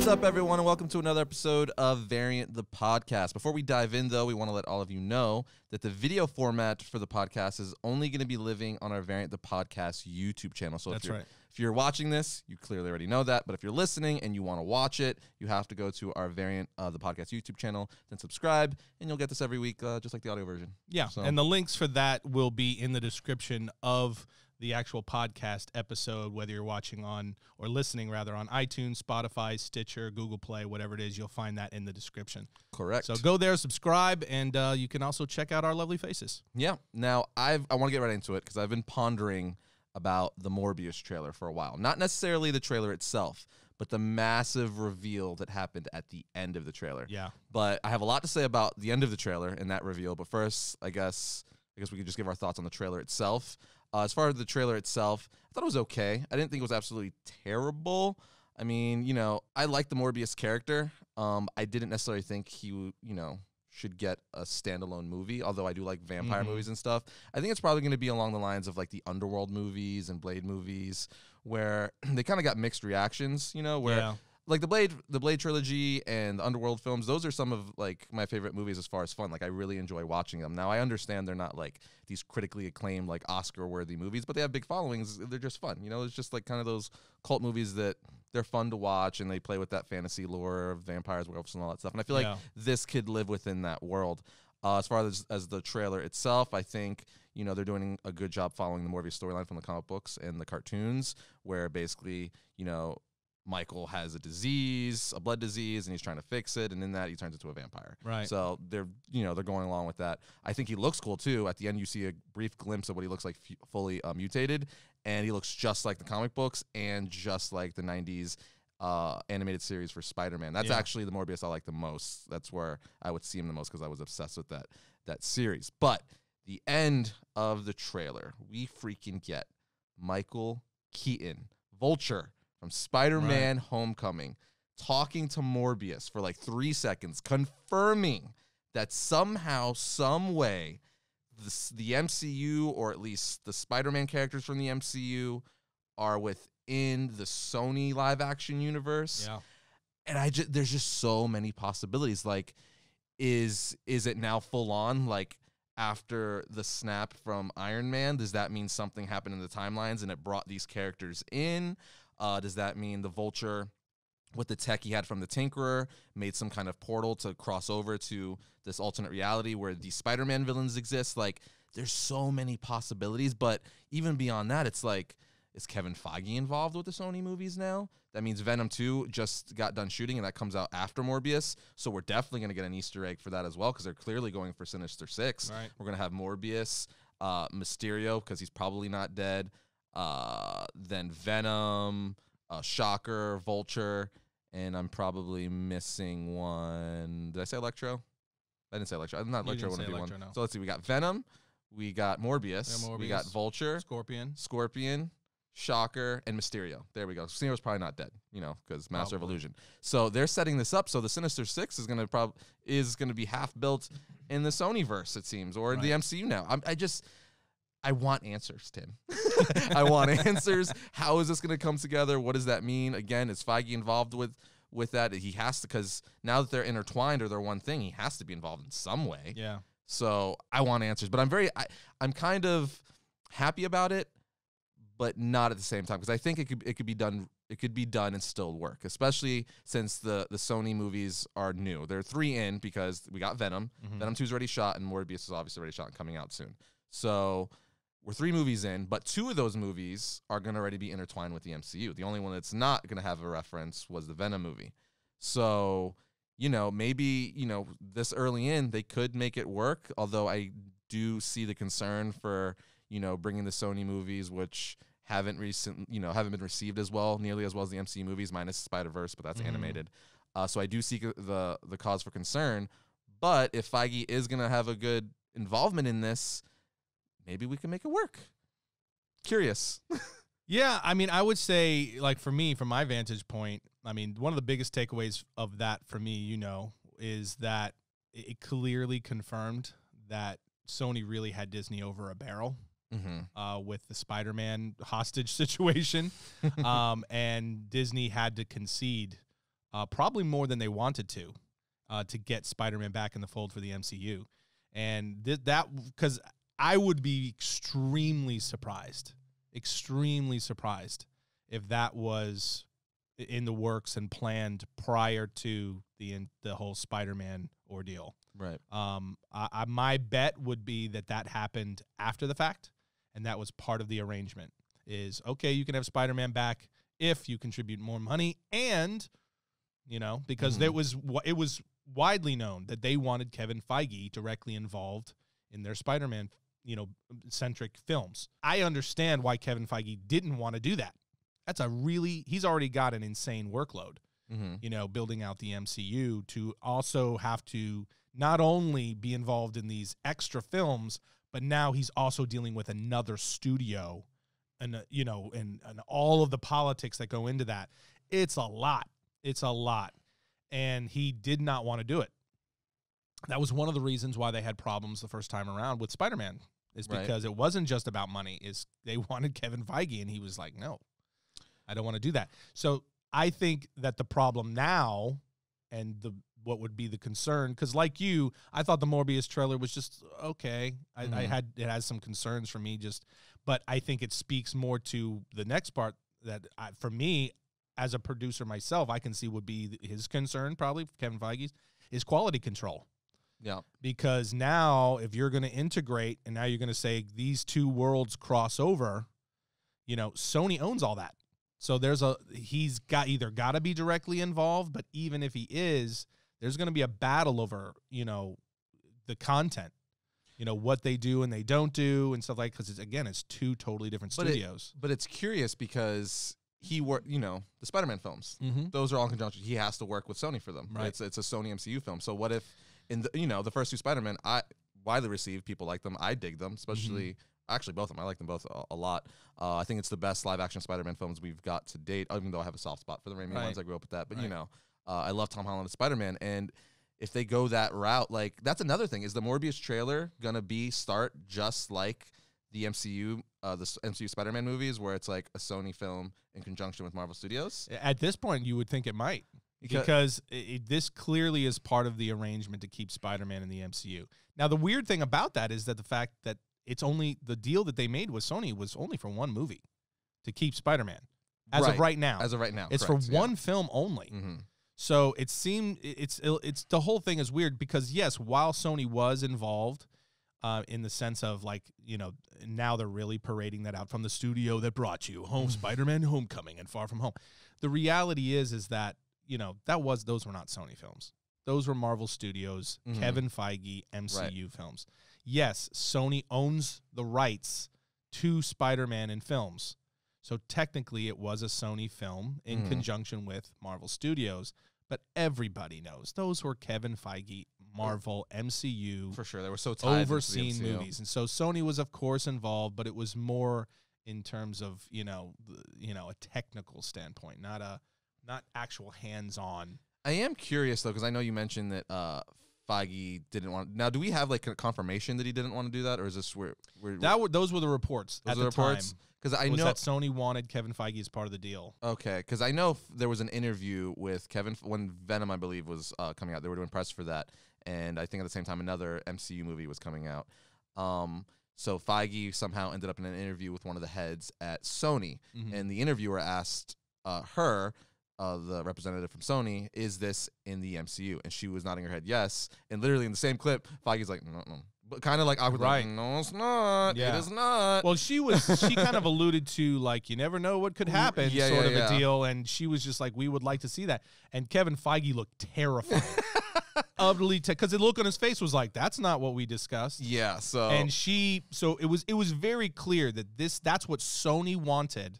What's up, everyone, and welcome to another episode of Variant the Podcast. Before we dive in, though, we want to let all of you know that the video format for the podcast is only going to be living on our Variant the Podcast YouTube channel. So That's if you're, right. if you're watching this, you clearly already know that. But if you're listening and you want to watch it, you have to go to our Variant uh, the Podcast YouTube channel, then subscribe, and you'll get this every week, uh, just like the audio version. Yeah, So- and the links for that will be in the description of the actual podcast episode, whether you're watching on or listening rather on iTunes, Spotify, Stitcher, Google Play, whatever it is, you'll find that in the description. Correct. So go there, subscribe, and uh, you can also check out our lovely faces. Yeah. Now I've I want to get right into it because I've been pondering about the Morbius trailer for a while. Not necessarily the trailer itself, but the massive reveal that happened at the end of the trailer. Yeah, But I have a lot to say about the end of the trailer and that reveal. But first, I guess I guess we could just give our thoughts on the trailer itself. Uh, as far as the trailer itself, I thought it was okay. I didn't think it was absolutely terrible. I mean, you know, I like the Morbius character. Um, I didn't necessarily think he, you know, should get a standalone movie. Although I do like vampire Mhm. movies and stuff. I think it's probably going to be along the lines of like the Underworld movies and Blade movies, where they kind of got mixed reactions. You know, where yeah, like the Blade, the Blade trilogy and the Underworld films. Those are some of like my favorite movies as far as fun. Like I really enjoy watching them. Now I understand they're not like these critically acclaimed like Oscar worthy movies, but they have big followings. They're just fun. You know, it's just like kind of those cult movies that they're fun to watch and they play with that fantasy lore of vampires, werewolves, and all that stuff. And I feel like this could live within that world. Uh, as far as as the trailer itself, I think you know they're doing a good job following the Morbius storyline from the comic books and the cartoons, where basically you know Michael has a disease, a blood disease, and he's trying to fix it, and in that he turns into a vampire. Right. So they're you know they're going along with that. I think he looks cool too. At the end, you see a brief glimpse of what he looks like f- fully uh, mutated, and he looks just like the comic books and just like the '90s uh, animated series for Spider-Man. That's Yeah. actually the Morbius I like the most. That's where I would see him the most because I was obsessed with that that series. But the end of the trailer, we freaking get Michael Keaton, Vulture from Spider-Man Homecoming, talking to Morbius for like three seconds, confirming that somehow, some way, the, the MCU or at least the Spider-Man characters from the MCU are within the Sony live action universe yeah, and I just there's just so many possibilities. Like, is is it now full on? Like after the snap from Iron Man, does that mean something happened in the timelines and it brought these characters in? Uh, does that mean the Vulture? With the tech he had from the Tinkerer, made some kind of portal to cross over to this alternate reality where the Spider-Man villains exist. Like, there's so many possibilities, but even beyond that, it's like, is Kevin Feige involved with the Sony movies now? That means Venom 2 just got done shooting and that comes out after Morbius. So we're definitely going to get an Easter egg for that as well because they're clearly going for Sinister 6. right. We're going to have Morbius, uh, Mysterio because he's probably not dead, uh, then Venom, uh, Shocker, Vulture, and I'm probably missing one. Did I say Electro? I didn't say Electro. I'm not You Electro. one of Electro, no. So let's see. We got Venom. We got Morbius. Yeah, We got Vulture. Scorpion. Scorpion, Shocker, and Mysterio. There we go. Mysterio's probably not dead, you know, because Master of Illusion. So they're setting this up. So the Sinister Six is gonna prob is gonna be half built in the Sony verse, it seems, or the MCU now. I'm, I just. I want answers, Tim. I want answers. How is this going to come together? What does that mean? Again, is Feige involved with with that? He has to because now that they're intertwined or they're one thing, he has to be involved in some way. Yeah, So I want answers, but I'm very, I, I'm kind of happy about it, but not at the same time because I think it could, it could be done, it could be done and still work, especially since the the Sony movies are new. They're three in because we got Venom, Mhm. Venom already shot, and Morbius is obviously already shot and coming out soon. So we're three movies in, but two of those movies are going to already be intertwined with the MCU. The only one that's not going to have a reference was the Venom movie. So, you know, maybe, you know, this early in, they could make it work. Although I do see the concern for, you know, bringing the Sony movies, which haven't recent, you know, haven't been received as well, nearly as well as the MCU movies, minus Spider Verse, but that's Mhm. animated. Uh, so I do see the the cause for concern. But if Feige is gonna have a good involvement in this, maybe we can make it work. Curious. Yeah, I mean, I would say, like for me, from my vantage point, I mean, one of the biggest takeaways of that for me, you know, is that it clearly confirmed that Sony really had Disney over a barrel mm-hmm. uh, with the Spider-Man hostage situation, um, and Disney had to concede uh, probably more than they wanted to, uh, to get Spider-Man back in the fold for the MCU, and th- that because I would be extremely surprised, extremely surprised if that was in the works and planned prior to the in, the whole Spider-Man ordeal. Right. Um, I, I, my bet would be that that happened after the fact, and that was part of the arrangement. Is okay, you can have Spider-Man back if you contribute more money, and you know because there was it was widely known that they wanted Kevin Feige directly involved in their Spider-Man, you know, centric films. I understand why Kevin Feige didn't want to do that. That's a really he's already got an insane workload Mm-hmm. you know, building out the MCU to also have to not only be involved in these extra films, but now he's also dealing with another studio and, uh, you know, and, and all of the politics that go into that. It's a lot. It's a lot. And he did not want to do it. That was one of the reasons why they had problems the first time around with Spider Man, is Right. because it wasn't just about money. Is they wanted Kevin Feige, and he was like, no, I don't want to do that. So I think that the problem now, and the what would be the concern, because like you, I thought the Morbius trailer was just okay. I, I Mhm. had it has some concerns for me, just, but I think it speaks more to the next part that I, for me, as a producer myself, I can see would be his concern probably Kevin Feige's is quality control Yeah. because now if you're going to integrate and now you're going to say these two worlds cross over you know sony owns all that so there's a he's got either got to be directly involved but even if he is there's going to be a battle over you know the content you know what they do and they don't do and stuff like because it's again it's two totally different But it- studios But it's curious because he worked, you know, the Spider-Man films. mm-hmm. Those are all in conjunction. He has to work with Sony for them. Right. It's it's a Sony MCU film. So what if in the you know the first two Spider-Man, I widely received, people like them. I dig them, especially actually both of them. I like them both a, a lot. Uh, I think it's the best live-action Spider-Man films we've got to date. Even though I have a soft spot for the Raimi Right. ones, I grew up with that. But you know, uh, I love Tom Holland as Spider-Man, and if they go that route, like that's another thing. Is the Morbius trailer gonna be start just like the MCU, uh, the MCU Spider-Man movies, where it's like a Sony film in conjunction with Marvel Studios? at this point you would think it might Because- because it, it- this clearly is part of the arrangement to keep Spider-Man in the MCU. Now, the weird thing about that is that the fact that it's only the deal that they made with Sony was only for one movie to keep Spider-Man as Right. of right now. as of right now, it's correct, for yeah. one film only. Mm-hmm. So it seemed it's it's the whole thing is weird because yes, while Sony was involved uh, in the sense of like you know now they're really parading that out from the studio that brought you home Spider-Man Homecoming and Far From Home. The reality is is that you know that was those were not Sony films. Those were Marvel Studios, Mhm. Kevin Feige MCU films. Yes, Sony owns the rights to Spider-Man in films. So technically it was a Sony film in Mhm. conjunction with Marvel Studios, but everybody knows those were Kevin Feige, Marvel, MCU For sure, they were so tied into the overseen movies. And so Sony was of course involved, but it was more in terms of, you know, you know, a technical standpoint, not a not actual hands-on. I am curious though, because I know you mentioned that uh, Feige didn't want. Now, do we have like a confirmation that he didn't want to do that, or is this where where That were those were the reports those at the reports? Because I know that Sony wanted Kevin Feige as part of the deal. Okay, because I know f- there was an interview with Kevin f- when Venom, I believe, was uh, coming out. They were doing press for that, and I think at the same time another MCU movie was coming out. Um, so Feige somehow ended up in an interview with one of the heads at Sony, Mhm. and the interviewer asked uh, her, uh, the representative from Sony, "Is this in the MCU?" And she was nodding her head yes. And literally in the same clip, Feige's like, "No, no," but kind of like awkward, Right. like, "No, it's not. Yeah. It is not." Well, she was she kind of alluded to like you never know what could happen, Yeah, sort yeah, of yeah. a deal, and she was just like, we would like to see that. And Kevin Feige looked terrified, utterly, because the look on his face was like, that's not what we discussed. yeah. So And she, so it was it was very clear that this that's what Sony wanted,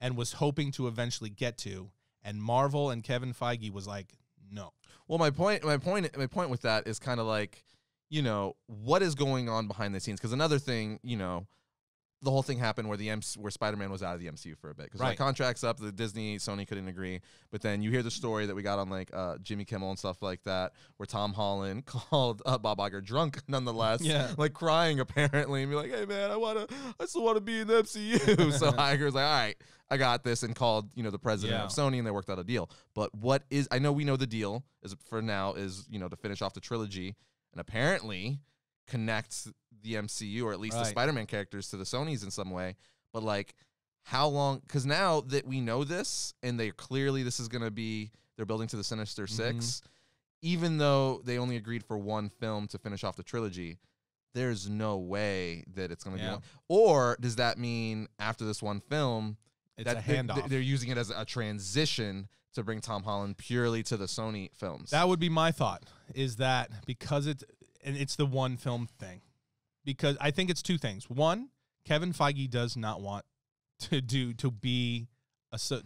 and was hoping to eventually get to, and Marvel and Kevin Feige was like, no. Well, my point, my point, my point with that is kind of like, you know, what is going on behind the scenes? Because another thing, you know, the whole thing happened where the MC, where Spider-Man was out of the MCU for a bit because Right. contracts up, the Disney Sony couldn't agree. But then you hear the story that we got on like uh, Jimmy Kimmel and stuff like that, where Tom Holland called uh, Bob Iger drunk nonetheless, Yeah. like crying apparently, and be like, "Hey man, I wanna, I still want to be in the MCU." so Iger's like, "All right, I got this," and called you know the president Yeah. of Sony, and they worked out a deal. But what is? I know we know the deal is for now is you know to finish off the trilogy, and apparently connect the MCU or at least the Spider-Man characters to the Sonys in some way. But like, how long? Because now that we know this, and they clearly this is going to be they're building to the Sinister Mhm. 6 even though they only agreed for one film to finish off the trilogy. There's no way that it's going to Yeah. be. One. Or does that mean after this one film It's that a handoff. They're using it as a transition to bring Tom Holland purely to the Sony films. That would be my thought. Is that because it's and it's the one film thing? Because I think it's two things. One, Kevin Feige does not want to do to be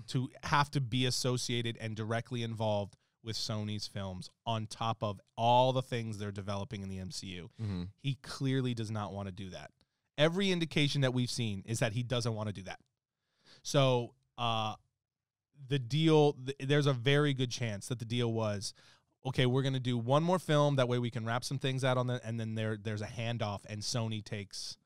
to have to be associated and directly involved with Sony's films on top of all the things they're developing in the MCU. Mhm. He clearly does not want to do that. Every indication that we've seen is that he doesn't want to do that. So, uh, the deal, th- there's a very good chance that the deal was, okay, we're going to do one more film. That way we can wrap some things out on the, and then there, there's a handoff, and Sony takes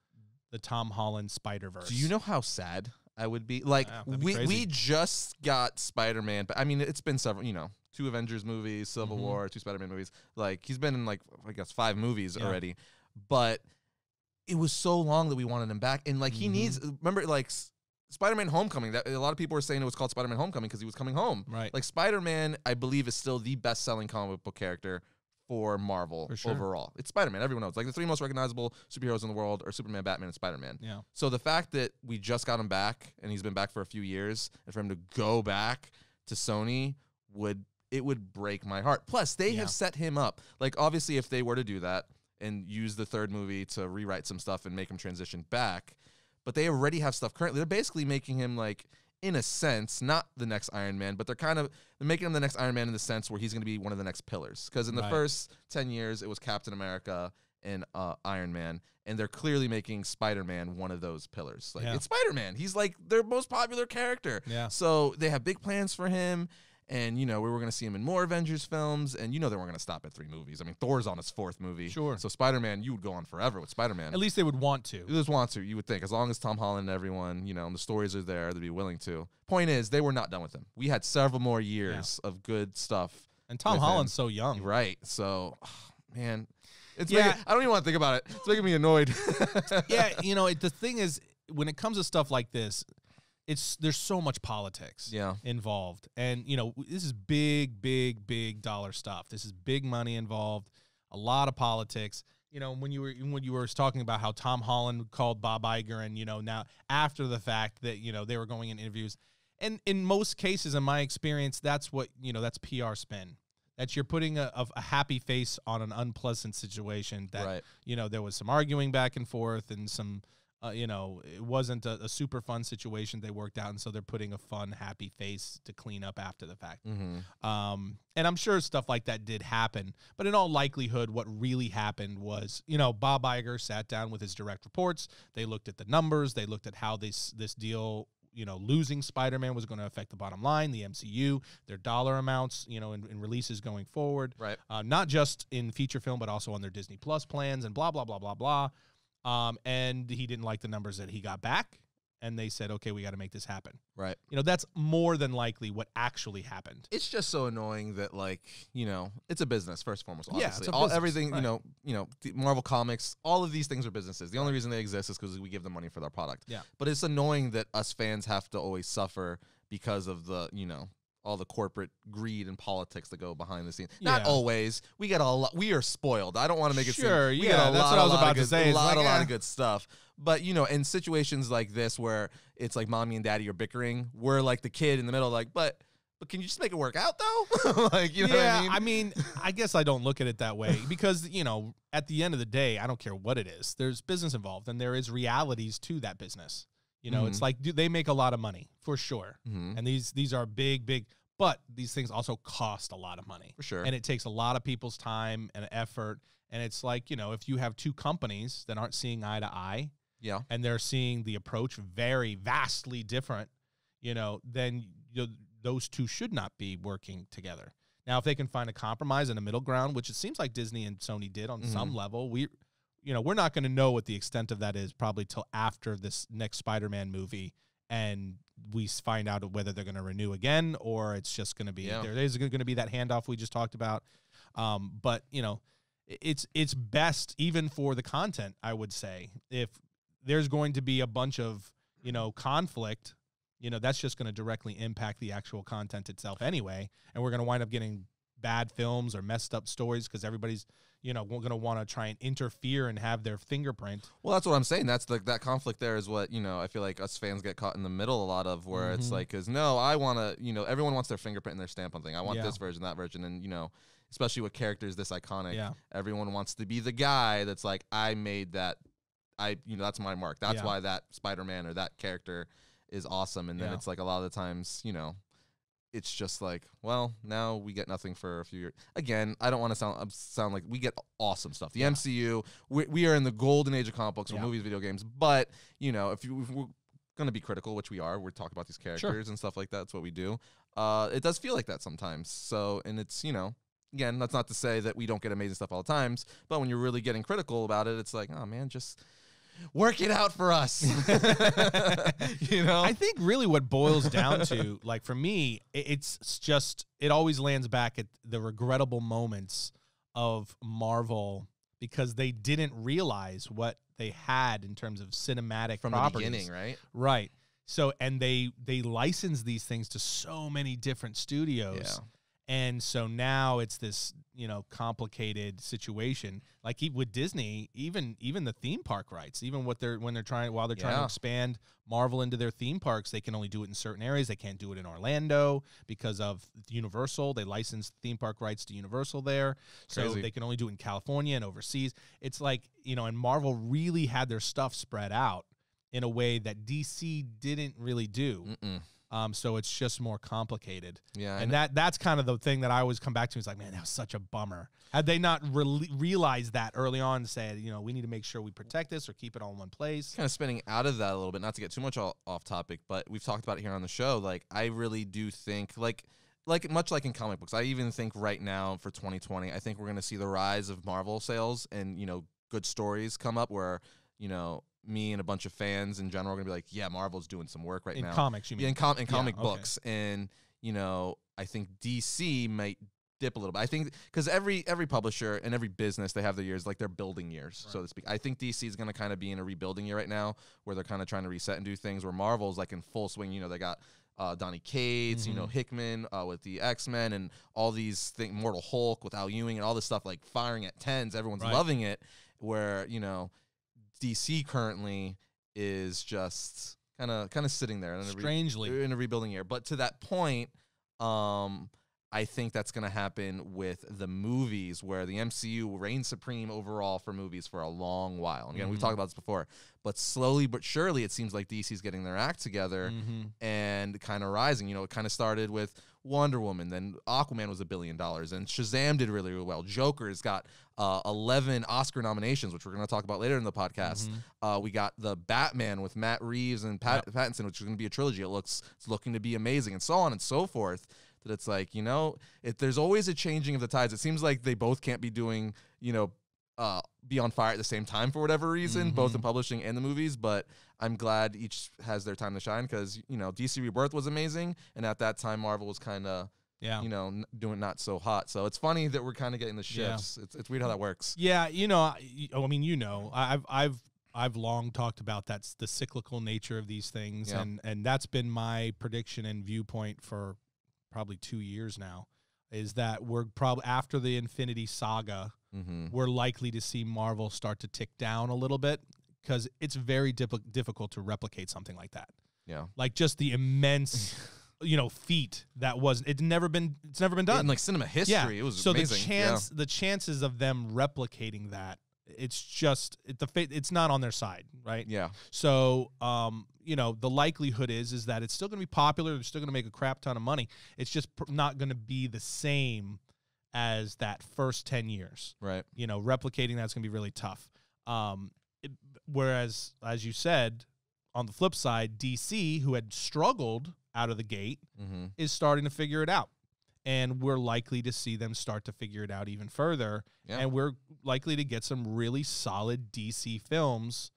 the Tom Holland Spider Verse. Do you know how sad I would be? Like Yeah, be we crazy. we just got Spider Man, but I mean it's been several, you know, two Avengers movies, Civil Mhm. War, two Spider Man movies. Like he's been in like I guess five movies Yeah. already, but it was so long that we wanted him back, and like he Mhm. needs. Remember, like Spider Man Homecoming. That a lot of people were saying it was called Spider Man Homecoming because he was coming home. Right. Like Spider Man, I believe is still the best selling comic book character for Marvel For sure. overall. It's Spider Man. Everyone knows. Like the three most recognizable superheroes in the world are Superman, Batman, and Spider Man. yeah. So the fact that we just got him back and he's been back for a few years, and for him to go back to Sony would it would break my heart. Plus, they Yeah. have set him up. Like obviously, if they were to do that and use the third movie to rewrite some stuff and make him transition back, but they already have stuff currently. They're basically making him like. In a sense, not the next Iron Man, but they're kind of they're making him the next Iron Man in the sense where he's going to be one of the next pillars. Because in the Right. first ten years, it was Captain America and uh, Iron Man, and they're clearly making Spider Man one of those pillars. Like Yeah. it's Spider Man. He's like their most popular character. Yeah. So they have big plans for him, and you know we were going to see him in more Avengers films, and you know they weren't going to stop at three movies. I mean Thor's on his fourth movie. Sure. So Spider Man, you would go on forever with Spider Man. At least they would want to. You just want to, you would think, as long as Tom Holland and everyone, you know, and the stories are there, they'd be willing to. Point is, they were not done with him. We had several more years of good stuff. And Tom Holland's him. so young. Right. So, man, it's Yeah. making, I don't even want to think about it. It's making me annoyed. yeah, you know, it, the thing is, when it comes to stuff like this, it's there's so much politics Yeah. involved, and you know, this is big, big, big dollar stuff. This is big money involved, a lot of politics. You know, when you were when you were talking about how Tom Holland called Bob Iger, and you know, now after the fact that you know they were going in interviews, and in most cases, in my experience, that's what you know, that's PR spin. That you're putting a, a, a happy face on an unpleasant situation. That right. you know there was some arguing back and forth and some uh, you know it wasn't a, a super fun situation they worked out and so they're putting a fun happy face to clean up after the fact Mm-hmm. um, and i'm sure stuff like that did happen but in all likelihood what really happened was you know bob Iger sat down with his direct reports they looked at the numbers they looked at how this this deal you know losing spider-man was going to affect the bottom line the mcu their dollar amounts you know in, in releases going forward Right. uh, not just in feature film, but also on their Disney Plus plans and blah blah blah blah blah. Um, and he didn't like the numbers that he got back, and they said, "Okay, we got to make this happen." Right. You know, that's more than likely what actually happened. It's just so annoying that like you know it's a business first and foremost. Yeah, Obviously, it's a all business, everything right. you know you know the Marvel comics, all of these things are businesses. The only reason they exist is because we give them money for their product. Yeah. But it's annoying that us fans have to always suffer because of the you know all the corporate greed and politics that go behind the scenes. Not Yeah. always. We get a lot. We are spoiled. I don't want to make it Sure, seem. We yeah, get a that's lot, what I was about of to say. A lot, like, a lot eh. of good stuff. But you know, in situations like this where it's like mommy and daddy are bickering, we're like the kid in the middle, like, but. But can you just make it work out though? like you know yeah, what I mean? I guess I don't look at it that way because you know, at the end of the day, I don't care what it is. There's business involved, and there is realities to that business. You know, it's Mhm. like do they make a lot of money for sure, Mhm. and these these are big, big. But these things also cost a lot of money. For sure. and it takes a lot of people's time and effort and it's like you know if you have two companies that aren't seeing eye to eye Yeah. and they're seeing the approach very vastly different, you know, then you those two should not be working together. Now, if they can find a compromise and a middle ground, which it seems like Disney and Sony did on some Mhm. level, we, you know, we're not going to know what the extent of that is probably till after this next Spider-Man movie, and we find out whether they're going to renew again or it's just going to be Yeah. there is going to be that handoff we just talked about. Um, but you know, it's it's best even for the content. I would say if there's going to be a bunch of you know conflict you know that's just going to directly impact the actual content itself anyway and we're going to wind up getting bad films or messed up stories because everybody's you know going to want to try and interfere and have their fingerprint Well, that's what I'm saying. That's the that conflict there is what you know. I feel like us fans get caught in the middle a lot of where it's Mhm. like, cause no, I want to, you know, everyone wants their fingerprint and their stamp on thing. I want Yeah. this version, that version, and you know, especially with characters this iconic, yeah everyone wants to be the guy that's like, I made that, I, you know, that's my mark. That's Yeah. why that Spider-Man or that character is awesome. And then Yeah. it's like a lot of the times, you know. It's just like, well, now we get nothing for a few years. Again, I don't want to sound uh, sound like we get awesome stuff. The Yeah. MCU, we, we are in the golden age of comic books, or Yeah. movies, video games. But you know, if, you, if we're gonna be critical, which we are, we're talking about these characters and stuff like that. That's what we do. Uh, it does feel like that sometimes. So, and it's you know, again, that's not to say that we don't get amazing stuff all the times. But when you're really getting critical about it, it's like, oh man, just work it out for us. you know, i think really what boils down to like for me it's just it always lands back at the regrettable moments of marvel because they didn't realize what they had in terms of cinematic from properties. the beginning, right? Right. So and they they license these things to so many different studios. Yeah. And so now it's this, you know, complicated situation. Like with Disney, even even the theme park rights, even what they're when they're trying while they're trying to expand Marvel into their theme parks, they can only do it in certain areas. They can't do it in Orlando because of Universal. They license theme park rights to Universal there. So Crazy. they can only do it in California and overseas. It's like, you know, and Marvel really had their stuff spread out in a way that DC didn't really do. Mm-mm. Um, so it's just more complicated. Yeah, And that that's kind of the thing that I always come back to is like, man, that was such a bummer. Had they not re- realized that early on and said, you know, we need to make sure we protect this or keep it all in one place. kind of spinning out of that a little bit, not to get too much all, off topic, but we've talked about it here on the show. Like, I really do think, like, like much like in comic books, I even think right now for 2020, I think we're going to see the rise of Marvel sales and you know good stories come up where you know me and a bunch of fans in general are going to be like, yeah, Marvel's doing some work right in now. comics, you mean? Yeah, in, com- in Yeah, comic okay. books, and you know, I think DC might dip a little bit. I think because every every publisher and every business they have their years, like their building years, so to speak. I think DC is going to kind of be in a rebuilding year right now, where they're kind of trying to reset and do things. Where Marvel's like in full swing. You know, they got. Uh, Donny Cates, you know Mhm. Hickman uh, with the X Men and all these things, Immortal Hulk with Al Ewing and all this stuff like firing at tens. Everyone's Right. loving it. Where you know DC currently is just kind of kind of sitting there in a re- in a rebuilding year. But to that point, um, I think that's going to happen with the movies, where the MCU reigns supreme overall for movies for a long while. And again, we've Mhm. talked about this before, but slowly but surely, it seems like DC's getting their act together Mhm. and kind of rising. You know, it kind of started with Wonder Woman, then Aquaman was a billion dollars, and Shazam did really, really well. Joker's got uh, 11 Oscar nominations, which we're going to talk about later in the podcast. Mhm. Uh, we got the Batman with Matt Reeves and Pat Pattinson, which is going to be a trilogy. It looks it's looking to be amazing, and so on and so forth. That it's like you know, it, there's always a changing of the tides. It seems like they both can't be doing you know. Uh, be on fire at the same time for whatever reason, both in Mhm. publishing and the movies. But I'm glad each has their time to shine because you know DC Rebirth was amazing, and at that time Marvel was kind of Yeah. you know n- doing not so hot. So it's funny that we're kind of getting the Yeah. shifts. It's it's weird how that works. Yeah, you know, I, I mean, you know, I've I've I've long talked about that's the cyclical nature of these things, Yeah. and and that's been my prediction and viewpoint for probably two years now. Is that we're probably after the Infinity Saga, Mm-hmm. we're likely to see Marvel start to tick down a little bit because it's very diff- difficult to replicate something like that. Yeah. Like just the immense, you know, feat that was it's never been it's never been done. In like cinema history, yeah. it was so amazing. the chance the chances of them replicating that it's just it, the fa- it's not on their side right Yeah. yeah. so um you know the likelihood is is that it's still going to be popular they're still going to make a crap ton of money it's just pr- not going to be the same as that first 10 years Right. you know replicating that's going to be really tough um it, whereas, as you said, on the flip side, DC, who had struggled out of the gate, Mm-hmm. is starting to figure it out. And we're likely to see them start to figure it out even further. Yeah. And we're likely to get some really solid DC films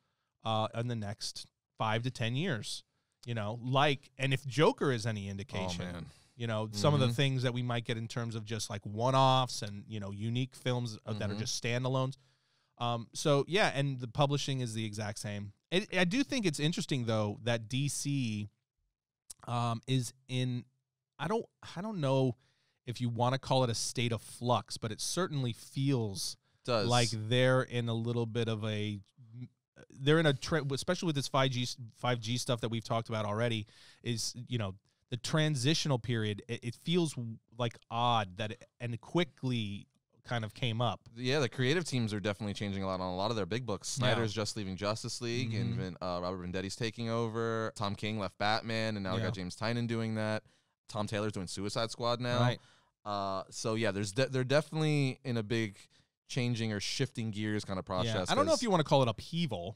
uh, in the next five to 10 years. You know, like, and if Joker is any Oh indication, man. You know, some of the Mhm. things that we might get in terms of just like one offs and, you know, unique films uh, that are Mhm. just standalones. Um, so, yeah, and the publishing is the exact same. It, I do think it's interesting, though, that DC um, is in, I don't, I don't know if you want to call it a state of flux, but it certainly feels Does like they're in a little bit of a they're in a tra- especially with this 5G 5G stuff that we've talked about already is you know the transitional period it, it feels like odd that it, and quickly kind of came up yeah, the creative teams are definitely changing a lot on a lot of their big books. Yeah. Snyder's just leaving Justice League, and Mhm. Vin, uh, Robert Venditti's taking over. Tom King left Batman, and now we got James Tynion doing that. Tom Taylor's doing Suicide Squad now. right Uh, so yeah, there's de- they're definitely in a big changing or shifting gears kind of process. yeah i don't know if you want to call it upheaval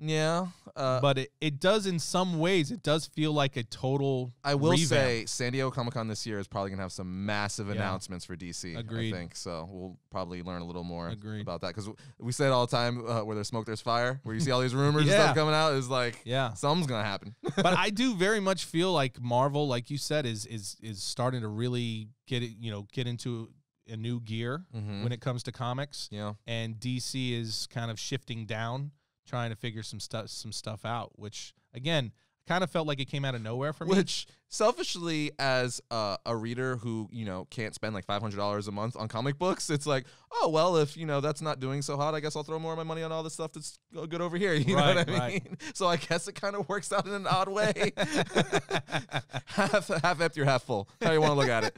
Yeah, uh, but it, it does in some ways it does feel like a total I will revamp. say San Diego Comic Con this year is probably gonna have some massive Yeah. announcements for DC. Agreed. I think so. We'll probably learn a little more Agreed. about that because we say it all the time. Uh, where there's smoke, there's fire. Where you see all these rumors and stuff coming out, is like yeah something's gonna happen. but I do very much feel like Marvel, like you said, is is is starting to really get it, you know, get into a new gear mm-hmm. when it comes to comics, yeah, and DC is kind of shifting down, trying to figure some stuff some stuff out. Which again, kind of felt like it came out of nowhere for me. which selfishly, as uh, a reader who you know can't spend like five hundred dollars a month on comic books, it's like, oh well, if you know that's not doing so hot, I guess I'll throw more of my money on all this stuff that's good over here. You know what I mean? So I guess it kind of works out in an odd way. half half empty or half full. How you want to look at it?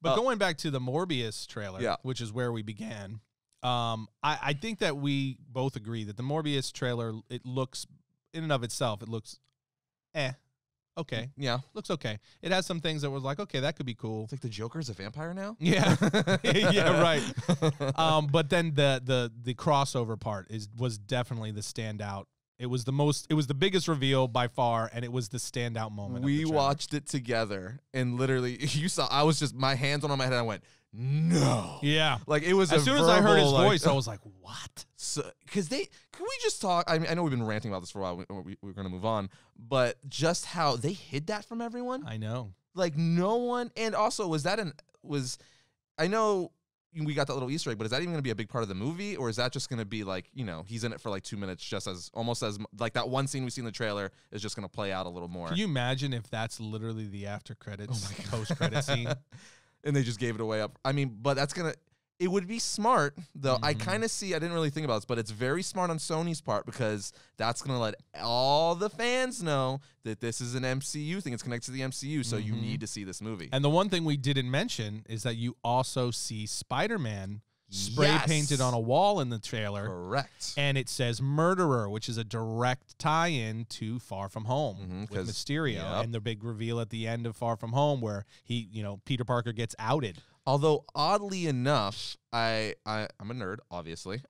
But Uh, going back to the Morbius trailer, Yeah. which is where we began, um, I, I think that we both agree that the Morbius trailer it looks in and of itself it looks, eh, okay, yeah, looks okay. It has some things that was like okay, that could be cool. it's like the Joker's a vampire now. Yeah, yeah, right. Um, but then the the the crossover part is was definitely the standout. It was the most. It was the biggest reveal by far, and it was the standout moment. of the we trailer. watched it together, and literally, you saw. I was just my hands went on my head. and I went, no. Yeah. Like it was As a soon as I heard his like- voice, I was like, "What?" So, because they, can we just talk? I mean, I know we've been ranting about this for a while. We, we, we're going to move on, but just how they hid that from everyone, I know. like no one. And also, was that an was? I know we got that little Easter egg, but is that even going to be a big part of the movie, or is that just going to be like you know he's in it for like two minutes, just as almost as like that one scene we see in the trailer is just going to play out a little more. Can you imagine if that's literally the after credits, oh God. post credit scene? and they just gave it away up. I mean, but that's gonna. It would be smart though. I Mhm. kind of see. I didn't really think about this, but it's very smart on Sony's part because that's gonna let all the fans know that this is an MCU thing. It's connected to the MCU, so you Mhm. need to see this movie. And the one thing we didn't mention is that you also see Spider Man spray Yes. painted on a wall in the trailer. Correct. and it says murderer, which is a direct tie-in to Far From Home Mhm, with Mysterio, yep. and the big reveal at the end of Far From Home where he, you know, Peter Parker gets outed. Although oddly enough, I, I I'm a nerd, obviously.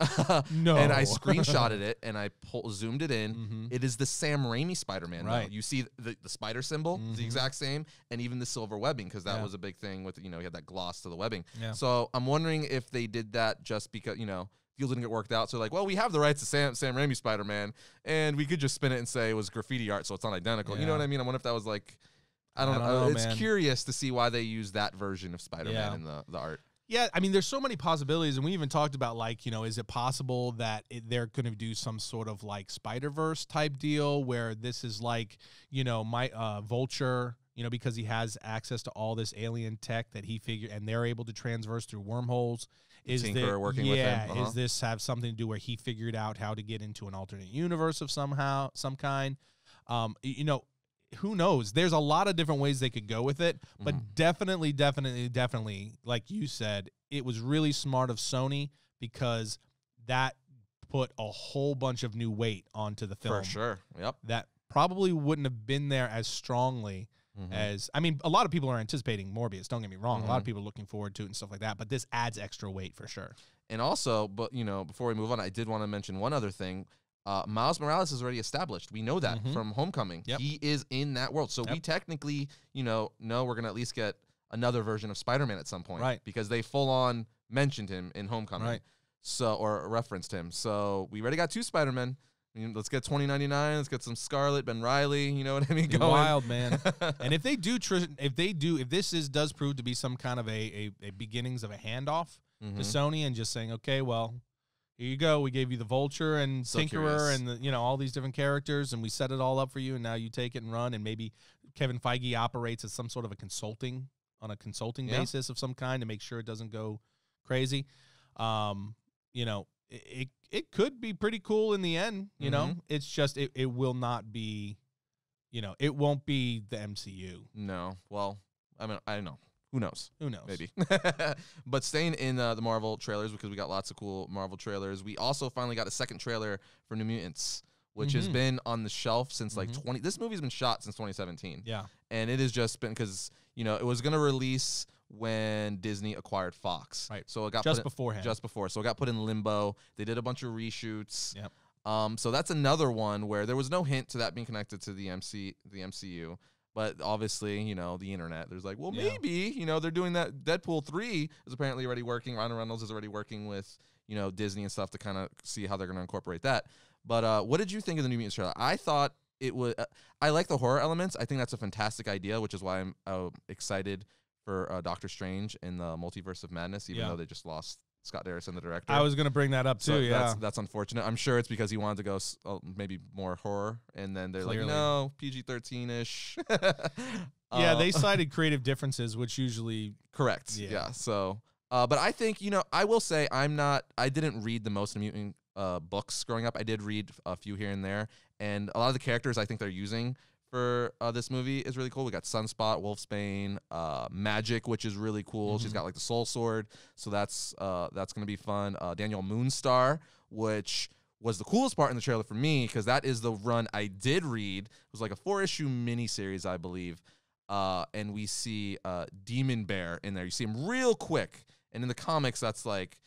No. and I screenshotted it and I pull, zoomed it in. Mhm. It is the Sam Raimi Spider-Man. Right. Right. You see the, the spider symbol, Mhm. the exact same, and even the silver webbing because that Yeah. was a big thing with you know he had that gloss to the webbing. Yeah. So I'm wondering if they did that just because you know deal didn't get worked out. So like, well, we have the rights to Sam Sam Raimi Spider-Man, and we could just spin it and say it was graffiti art, so it's not identical. You know what I mean? I wonder if that was like. I don't, I don't know. know, It's man. curious to see why they use that version of Spider-Man Yeah. in the, the art. Yeah, I mean, there's so many possibilities, and we even talked about like, you know, is it possible that it, they're going to do some sort of like Spider Verse type deal where this is like, you know, my uh, Vulture, you know, because he has access to all this alien tech that he figured, and they're able to transverse through wormholes. Is there, working with him, yeah, uh-huh. is this have something to do where he figured out how to get into an alternate universe of somehow, some kind? Um, you know, who knows? There's a lot of different ways they could go with it, but Mhm. definitely, definitely, definitely, like you said, it was really smart of Sony because that put a whole bunch of new weight onto the film For sure. Yep. that probably wouldn't have been there as strongly Mhm. as I mean, a lot of people are anticipating Morbius. Don't get me wrong; a lot of Mhm. people are looking forward to it and stuff like that. But this adds extra weight for sure. And also, but you know, before we move on, I did want to mention one other thing. Uh, Miles Morales is already established. We know that Mhm. from Homecoming. Yep. He is in that world. So we technically, you know, know we're gonna at least get another version of Spider-Man at some point, Right. Because they full on mentioned him in Homecoming, Right. So or referenced him. So we already got two Spider-Men. I mean, let's get 2099. Let's get some Scarlet, Ben Reilly. You know what I mean? Be Going wild, man. and if they do, tr- if they do, if this is does prove to be some kind of a a, a beginnings of a handoff to Mhm. Sony and just saying, okay, well, here you go. We gave you the Vulture and So Tinkerer and the, you know all these different characters, and we set it all up for you, and now you take it and run. And maybe Kevin Feige operates as some sort of a consulting on a consulting Yeah. basis of some kind to make sure it doesn't go crazy. Um, you know, it, it it could be pretty cool in the end. You know, Mhm. it's just it, it will not be, you know, it won't be the MCU. no. Well, I mean, I don't know. Who knows? Who knows? maybe. but staying in uh, the Marvel trailers because we got lots of cool Marvel trailers. We also finally got a second trailer for New Mutants, which has Mhm. been on the shelf since like Mhm. 20. This movie's been shot since 2017, Yeah. and it has just been because you know it was gonna release when Disney acquired Fox, Right. So it got Just put in- beforehand. just before, so it got put in limbo. They did a bunch of reshoots. Yep. Um, so that's another one where there was no hint to that being connected to the MC, the MCU. But obviously, you know, the internet. There's like, well, Yeah. maybe, you know, they're doing that. Deadpool three is apparently already working. Ryan Reynolds is already working with, you know, Disney and stuff to kind of see how they're going to incorporate that. But uh, what did you think of the New Mutants trailer? I thought it was. Uh, I like the horror elements. I think that's a fantastic idea, which is why I'm uh, excited for uh, Doctor Strange in the Multiverse of Madness, even Yeah. though they just lost Scott Derrickson, the director. I was gonna bring that up too. So yeah. that's that's unfortunate. I'm sure it's because he wanted to go s- uh, maybe more horror, and then they're Clearly. like, no, PG-13 ish. yeah, they cited creative differences, which usually correct. Yeah. Yeah. So, uh, but I think you know, I will say I'm not. I didn't read the most mutant uh, books growing up. I did read a few here and there, and a lot of the characters I think they're using for uh, this movie is really cool. We got Sunspot, Wolfsbane, uh, Magik, which is really cool. She's Mhm. got like the Soul Sword, so that's uh, that's gonna be fun. Uh, Danielle Moonstar, which was the coolest part in the trailer for me because that is the run I did read. It was like a four issue miniseries, I believe. Uh, and we see uh, Demon Bear in there. You see him real quick, and in the comics, that's like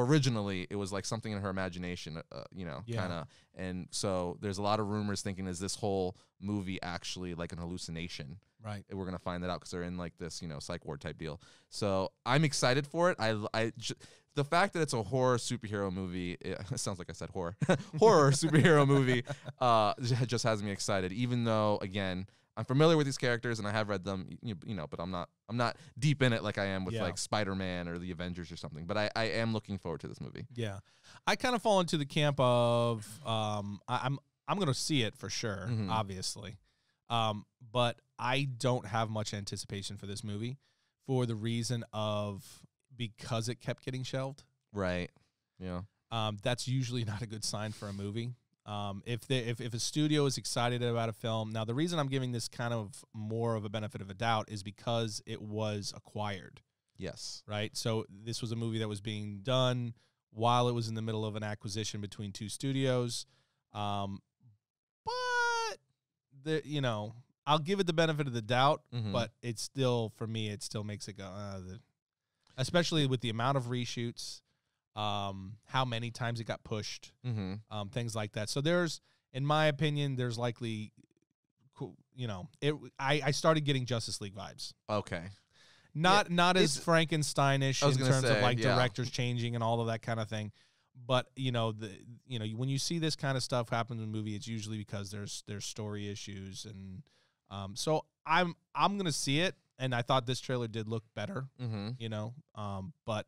originally it was like something in her imagination, uh, you know, Yeah. kind of. And so there's a lot of rumors thinking is this whole movie actually like an hallucination? right. And we're gonna find that out because they're in like this, you know, psych ward type deal. So I'm excited for it. I, I, j- the fact that it's a horror superhero movie, it, sounds like I said horror, horror superhero movie, uh, just has me excited. Even though, again, I'm familiar with these characters and I have read them, you, you know, but I'm not, I'm not deep in it like I am with Yeah. like Spider Man or the Avengers or something. But I, I am looking forward to this movie. Yeah, I kind of fall into the camp of um, I, I'm I'm gonna see it for sure, Mhm. obviously, um, but I don't have much anticipation for this movie for the reason of because it kept getting shelved. Right. Yeah. Um, that's usually not a good sign for a movie. Um, if they if, if a studio is excited about a film, now the reason I'm giving this kind of more of a benefit of a doubt is because it was acquired. Yes. right? So this was a movie that was being done while it was in the middle of an acquisition between two studios. Um, but the you know, I'll give it the benefit of the doubt, Mhm. but it's still for me, it still makes it go. Uh, the, especially with the amount of reshoots, um, how many times it got pushed, Mm-hmm. um, things like that. So there's, in my opinion, there's likely, you know, it. I I started getting Justice League vibes. Okay. Not not as Frankensteinish in terms of like yeah. directors changing and all of that kind of thing. But you know the you know when you see this kind of stuff happen in a movie, it's usually because there's there's story issues and um. So I'm I'm gonna see it, and I thought this trailer did look better. Mm-hmm. You know, um, but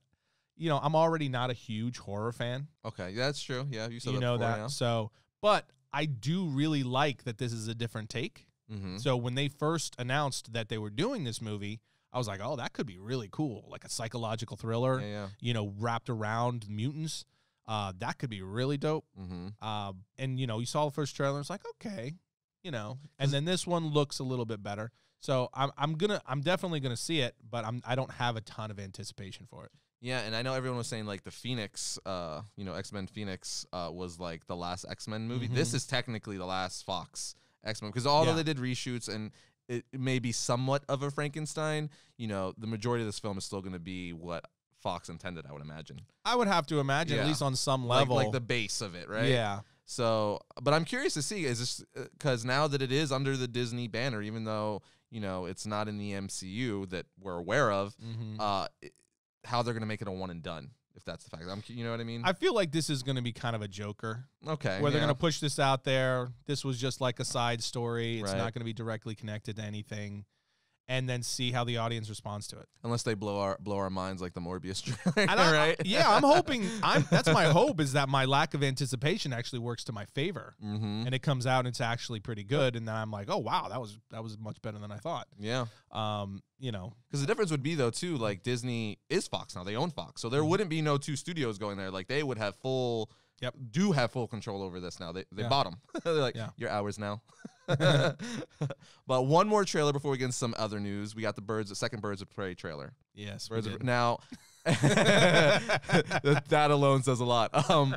you know I'm already not a huge horror fan. Okay. Yeah, that's true. Yeah, you said you that know before, that. So, but I do really like that this is a different take. Mm-hmm. So when they first announced that they were doing this movie, I was like, "Oh, that could be really cool, like a psychological thriller, Yeah. Yeah. you know, wrapped around mutants. Uh, that could be really dope." Mm-hmm. Uh, and you know, you saw the first trailer, it's like, okay, you know, and then this one looks a little bit better. So I'm I'm gonna I'm definitely gonna see it, but I'm I don't have a ton of anticipation for it. Yeah, and I know everyone was saying like the Phoenix, uh, you know, X Men Phoenix uh, was like the last X Men movie. This Mhm. is technically the last Fox X Men because although Yeah. they did reshoots and it, it may be somewhat of a Frankenstein, you know, the majority of this film is still going to be what Fox intended, I would imagine. I would have to imagine Yeah. at least on some level. like the base of it, right? Yeah. So, but I'm curious to see is this because now that it is under the Disney banner, even though you know it's not in the MCU that we're aware of, hmm uh, how they're gonna make it a one and done if that's the fact. I'm, you know what I mean? I feel like this is going to be kind of a Joker, okay, where they're going to push this out there. This was just like a side story. It's Right. not going to be directly connected to anything, and then see how the audience responds to it. unless they blow our blow our minds like the Morbius trailer, I- right? yeah, I'm hoping. I'm that's my hope is that my lack of anticipation actually works to my favor, Mm-hmm. and it comes out and it's actually pretty good, and then I'm like, oh wow, that was that was much better than I thought. Yeah, Um, you know, because the difference would be though too, like Disney is Fox now; they own Fox, so there Mhm. wouldn't be no two studios going there. Like they would have full. Yep. Do have full control over this now. They they Yeah. bought them. They're like Yeah. your hours now. but one more trailer before we get into some other news. We got the birds, the second Birds of Prey trailer. yes, Birds of, now, that alone says a lot. Um,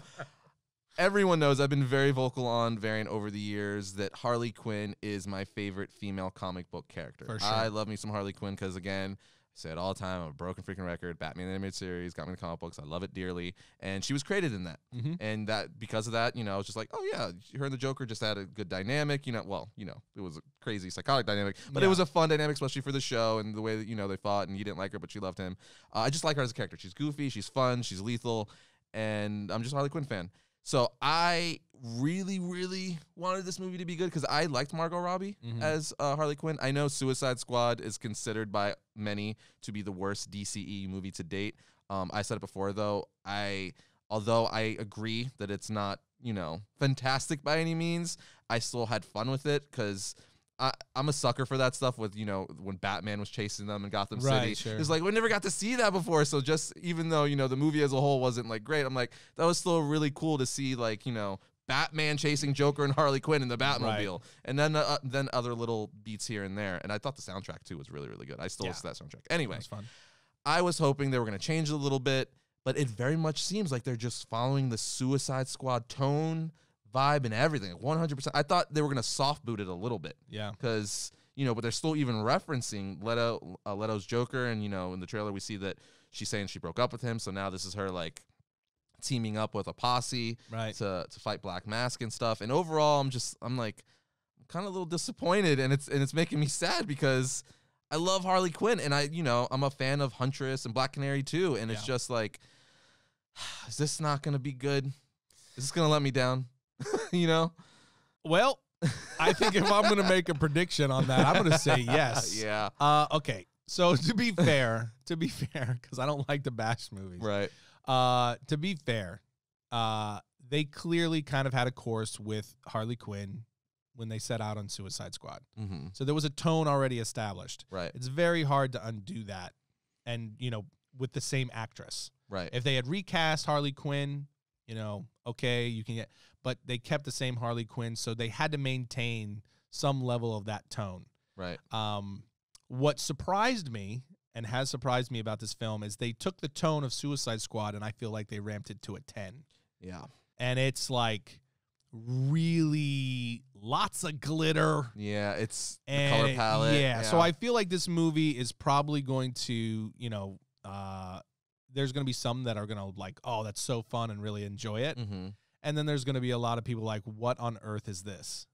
everyone knows I've been very vocal on Variant over the years that Harley Quinn is my favorite female comic book character. For sure. I love me some Harley Quinn because again. Say it all the time. I'm a broken freaking record. Batman the animated series got me the comic books. I love it dearly, and she was created in that. Mhm. And that because of that, you know, I was just like, oh yeah, her and the Joker just had a good dynamic. You know, well, you know, it was a crazy psychotic dynamic, but it was a fun dynamic, especially for the show and the way that you know they fought. And you didn't like her, but she loved him. Uh, I just like her as a character. She's goofy, she's fun, she's lethal, and I'm just a Harley Quinn fan. So I really, really wanted this movie to be good because I liked Margot Robbie Mhm. as uh, Harley Quinn. I know Suicide Squad is considered by many to be the worst DCE movie to date. Um, I said it before though. I although I agree that it's not you know fantastic by any means, I still had fun with it because. I, I'm a sucker for that stuff with you know when Batman was chasing them in Gotham Right, City. sure. It's like we never got to see that before. So just even though you know the movie as a whole wasn't like great, I'm like that was still really cool to see like you know Batman chasing Joker and Harley Quinn in the Batmobile, and then uh, then other little beats here and there. And I thought the soundtrack too was really really good. I still Yeah. listen to that soundtrack. Anyway, That's fun. I was hoping they were going to change it a little bit, but it very much seems like they're just following the Suicide Squad tone, vibe, and everything. 100%. I thought they were going to soft boot it a little bit Yeah. because you know, but they're still even referencing Leto, uh, Leto's Joker, and you know, in the trailer we see that she's saying she broke up with him, so now this is her like teaming up with a posse Right. to to fight Black Mask and stuff. And overall, I'm just I'm like kind of a little disappointed, and it's and it's making me sad because I love Harley Quinn, and I you know I'm a fan of Huntress and Black Canary too, and it's just like, is this not gonna be good? Is this gonna let me down? you know? Well, I think if I'm going to make a prediction on that, I'm going to say yes. yeah. Uh, okay. So to be fair, to be fair, because I don't like the bash movies. Right. Uh, to be fair, uh, they clearly kind of had a course with Harley Quinn when they set out on Suicide Squad. Mm-hmm. So there was a tone already established. Right. It's very hard to undo that, and you know, with the same actress. Right. If they had recast Harley Quinn, you know, okay, you can get, but they kept the same Harley Quinn, so they had to maintain some level of that tone. Right. Um, what surprised me and has surprised me about this film is they took the tone of Suicide Squad and I feel like they ramped it to a 10. Yeah. And it's like really lots of glitter. Yeah. It's the And color it- palette. Yeah, So I feel like this movie is probably going to, you know, uh, there's going to be some that are going to like, oh, that's so fun and really enjoy it. Mm-hmm. And then there's going to be a lot of people like, what on earth is this?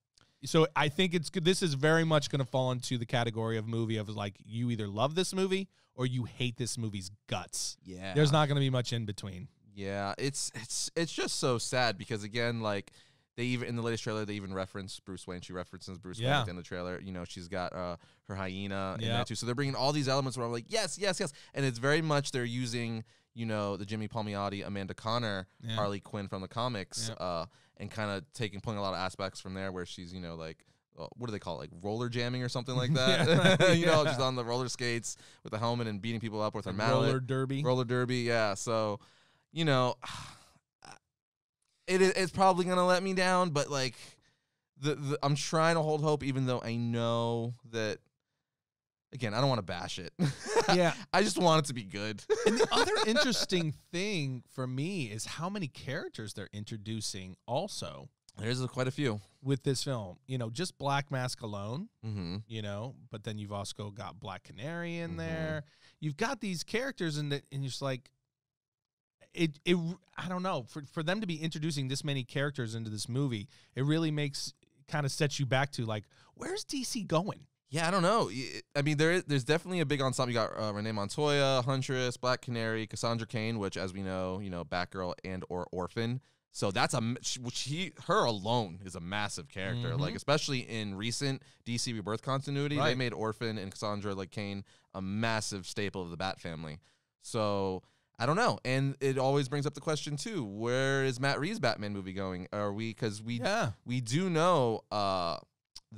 So I think it's good. This is very much going to fall into the category of movie of like, you either love this movie or you hate this movie's guts. Yeah. There's not going to be much in between. Yeah, it's it's it's just so sad because again, like they even in the latest trailer they even reference Bruce Wayne. She references Bruce Wayne Yeah. at the the trailer. You know, she's got uh, her hyena in there too. So they're bringing all these elements where I'm like, yes, yes, yes, and it's very much they're using you know the Jimmy Palmiotti, Amanda Conner, Yeah. Harley Quinn from the comics, Yep. uh, and kind of taking pulling a lot of aspects from there where she's you know like. uh, What do they call it? Like roller jamming or something like that? Yeah. you know, Yeah. just on the roller skates with the helmet and beating people up with her mallet Roller derby. roller derby yeah so you know it is it's probably gonna let me down but like the, the i'm trying to hold hope even though i know that again i don't want to bash it Yeah. i just want it to be good and the other interesting thing for me is how many characters they're introducing also. There's a, quite a few. with this film. You know, just Black Mask alone, Mm-hmm. you know, but then you've also got Black Canary in Mhm. there. You've got these characters in it, and you're just like, it, it, I don't know, for, for them to be introducing this many characters into this movie, it really makes, kind of sets you back to like, where's DC going? Yeah, I don't know. I mean, there is there's definitely a big ensemble. You got uh, Renee Montoya, Huntress, Black Canary, Cassandra Cain, which, as we know, you know, Batgirl and or Orphan. So that's a which he her alone is a massive character. Mhm. Like especially in recent DC Rebirth continuity, they made Orphan and Cassandra like Cain a massive staple of the Bat family. So I don't know, and it always brings up the question too: Where is Matt Reeves' Batman movie going? Are we because we Yeah. we do know uh,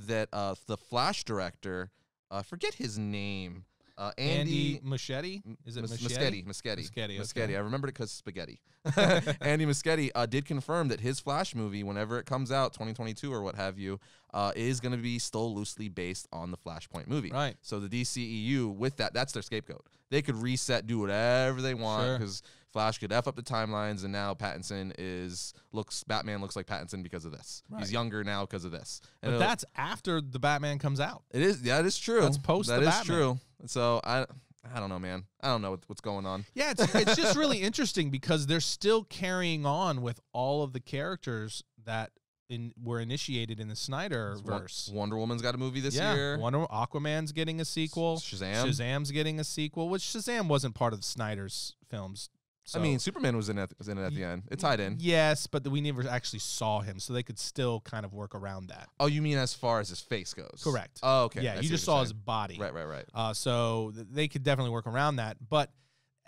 that uh, the Flash director, uh, forget his name, uh, Andy, Andy, Machete? Is it Mus- Machete? Muschietti, Muschietti, Muschietti. okay. I remembered it because spaghetti. Andy Muschietti uh, did confirm that his Flash movie, whenever it comes out, 2022 or what have you, uh, is going to be still loosely based on the Flashpoint movie. Right. So the DCEU, with that, that's their scapegoat. They could reset, do whatever they want Sure. Flash could f up the timelines, and now Pattinson is looks Batman looks like Pattinson because of this. Right. He's younger now because of this. And But that's after the Batman comes out. it is that is true. That's post That the is Batman. true. So I I don't know, man. I don't know what, what's going on. Yeah, it's it's just really interesting because they're still carrying on with all of the characters that in were initiated in the Snyder verse. Wonder Woman's got a movie this yeah, year. Wonder Aquaman's getting a sequel. Shazam. Shazam's getting a sequel, which Shazam wasn't part of Snyder's films. So. I mean, Superman was in it. Was in it at the end. It tied in. Yes, but we never actually saw him, so they could still kind of work around that. Oh, you mean as far as his face goes? Correct. Oh, okay. yeah, I you just saw you're his body. Right, right, right. Uh, so th- they could definitely work around that, but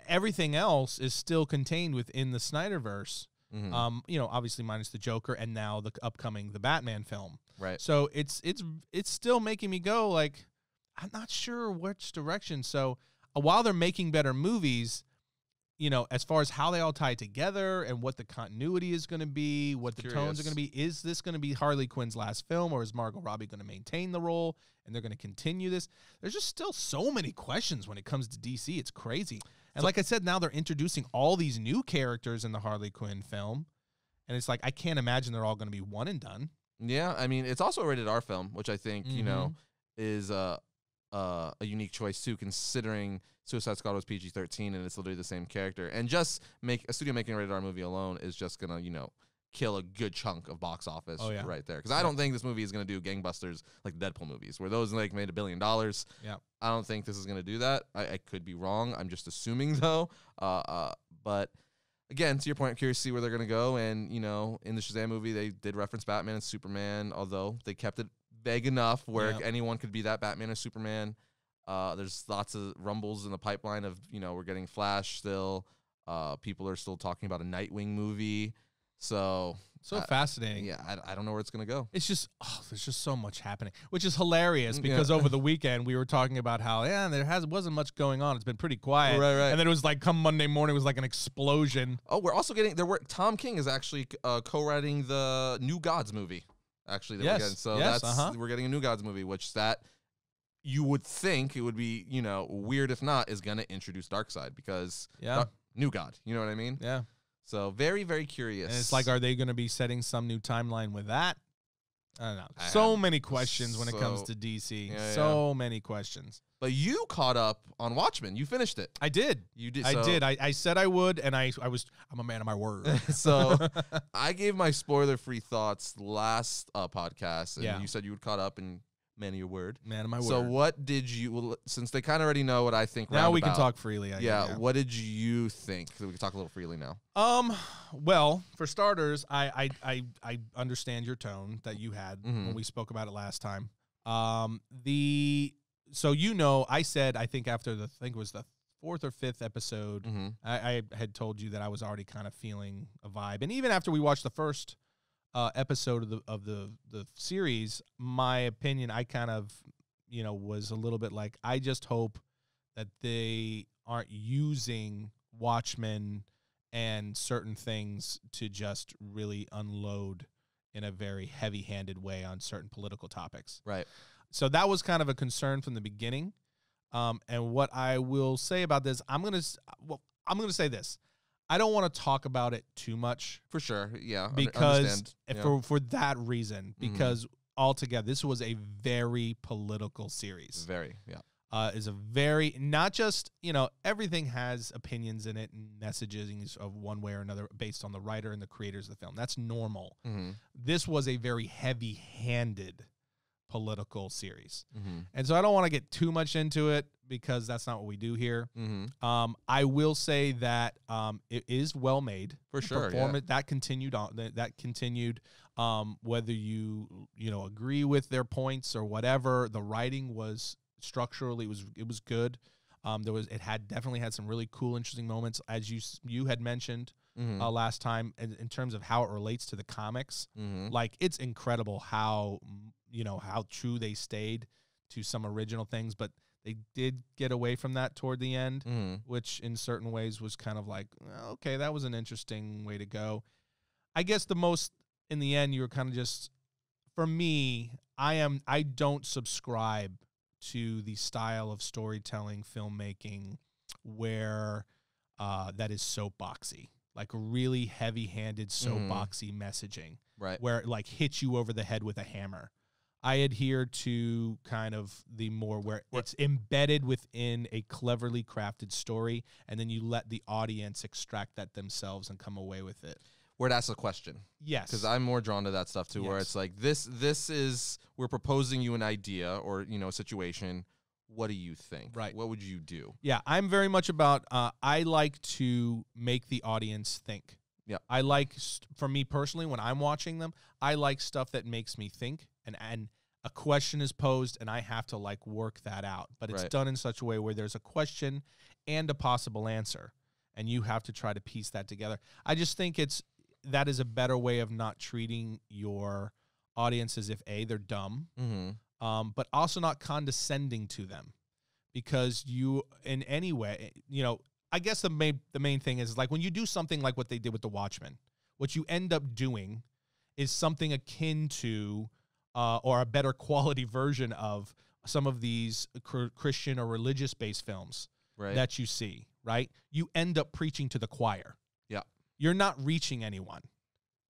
everything else is still contained within the Snyderverse. Mhm. Um, you know, obviously minus the Joker and now the upcoming the Batman film. right. So it's it's it's still making me go like I'm not sure which direction. So uh, while they're making better movies, you know, as far as how they all tie together and what the continuity is going to be, what the tones are going to be, is this going to be Harley Quinn's last film or is Margot Robbie going to maintain the role and they're going to continue this? There's just still so many questions when it comes to DC. It's crazy. And So- like I said, now they're introducing all these new characters in the Harley Quinn film. And it's like I can't imagine they're all going to be one and done. Yeah, I mean, it's also a rated R film, which I think you know Mm-hmm. is a uh, a unique choice too, considering Suicide Squad was PG thirteen and it's literally the same character. And just make a studio making a rated R movie alone is just gonna you know kill a good chunk of box office Oh, yeah. right there. Because I don't think this movie is gonna do gangbusters like the Deadpool movies, where those like made a billion dollars. Yeah. I don't think this is gonna do that. I, I could be wrong. I'm just assuming though. Uh, uh, but again, to your point, I'm curious to see where they're gonna go. And you know, in the Shazam movie, they did reference Batman and Superman, although they kept it vague enough where Yeah. anyone could be that Batman or Superman. Uh, there's lots of rumbles in the pipeline of you know we're getting Flash still. Uh, people are still talking about a Nightwing movie. So So fascinating. yeah, I, I don't know where it's gonna go. It's just oh, there's just so much happening, which is hilarious Mm, because yeah. over the weekend we were talking about how yeah there has wasn't much going on. It's been pretty quiet, Right, right. and then it was like come Monday morning it was like an explosion. Oh, we're also getting there. Were Tom King is actually uh, co-writing the New Gods movie. Actually, that Yes, we're getting. so yes, that's uh-huh. we're getting a New Gods movie, which that you would think it would be you know weird if not is gonna introduce Darkseid because Yeah, Dar- New God. You know what I mean? yeah. So very very curious. And it's like, are they going to be setting some new timeline with that? I don't know. I So many questions when it comes to DC. Yeah, so many questions. but you caught up on Watchmen. You finished it. I did. You did. I so- did. I, I said I would, and I I was. I'm a man of my word. so I gave my spoiler-free thoughts last uh, podcast, and Yeah. you said you would caught up in man of your word. man of my word. So what did you? Well, since they kind of already know what I think. now we can talk freely. I Yeah, guess, What did you think? We can talk a little freely now. Um. Well, for starters, I I I, I understand your tone that you had Mhm. when we spoke about it last time. Um. The so you know I said I think after the I think it was the fourth or fifth episode Mm-hmm. I, I had told you that I was already kind of feeling a vibe, and even after we watched the first uh, episode of the of the the series, my opinion I kind of you know was a little bit like I just hope that they aren't using Watchmen and certain things to just really unload in a very heavy-handed way on certain political topics. Right. So that was kind of a concern from the beginning. Um, and what I will say about this, I'm gonna well, I'm gonna say this. I don't want to talk about it too much for sure. Yeah, because Yeah. for for that reason Mhm. because altogether this was a very political series. very yeah. Uh, is a very not just you know everything has opinions in it and messages of one way or another based on the writer and the creators of the film. That's normal. Mm-hmm. This was a very heavy-handed political series, Mm-hmm. and so I don't want to get too much into it because that's not what we do here. Mm-hmm. Um, I will say that um, it is well made. For sure. Yeah. Performance that continued on that, that continued. Um, whether you you know agree with their points or whatever, the writing was structurally it was it was good. Um, there was it had definitely had some really cool, interesting moments as you you had mentioned Mm-hmm. uh, last time in, in terms of how it relates to the comics. mm-hmm. Like it's incredible how you know how true they stayed to some original things, but they did get away from that toward the end Mm-hmm. which in certain ways was kind of like, "Uh, okay, that was an interesting way to go. I guess the most in the end, you were kind of just, for me, I am, I don't subscribe to the style of storytelling, filmmaking where uh, that is soapboxy, like really heavy handed soapboxy messaging Right. where it like hits you over the head with a hammer. I adhere to kind of the more where it's embedded within a cleverly crafted story, and then you let the audience extract that themselves and come away with it. Where it asks a question. Yes, because I'm more drawn to that stuff too, where it's like this this is we're proposing you an idea or you know a situation. What do you think? Right. What would you do? Yeah, I'm very much about. Uh, I like to make the audience think. Yep. I like, st- for me personally, when I'm watching them, I like stuff that makes me think, and and a question is posed, and I have to like work that out. But it's Right. done in such a way where there's a question and a possible answer, and you have to try to piece that together. I just think it's that is a better way of not treating your audience as if a they're dumb Mm-hmm. um, but also not condescending to them because you in any way you know i guess the main the main thing is like when you do something like what they did with the watchmen what you end up doing is something akin to uh, or a better quality version of some of these cr- christian or religious based films Right. that you see right you end up preaching to the choir Yeah. you're not reaching anyone